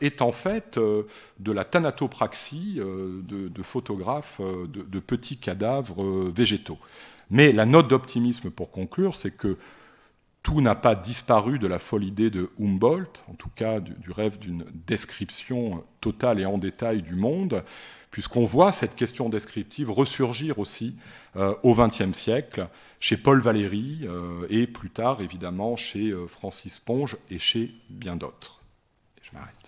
est en fait de la thanatopraxie de, photographes de, petits cadavres végétaux. Mais la note d'optimisme pour conclure, c'est que tout n'a pas disparu de la folle idée de Humboldt, en tout cas du, rêve d'une description totale et en détail du monde, puisqu'on voit cette question descriptive ressurgir aussi euh, au XXe siècle chez Paul Valéry euh, et plus tard évidemment chez euh, Francis Ponge et chez bien d'autres. Je m'arrête.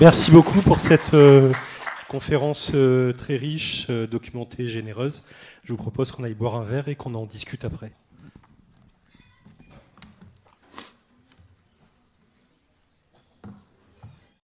Merci beaucoup pour cette euh, conférence euh, très riche, euh, documentée, généreuse. Je vous propose qu'on aille boire un verre et qu'on en discute après.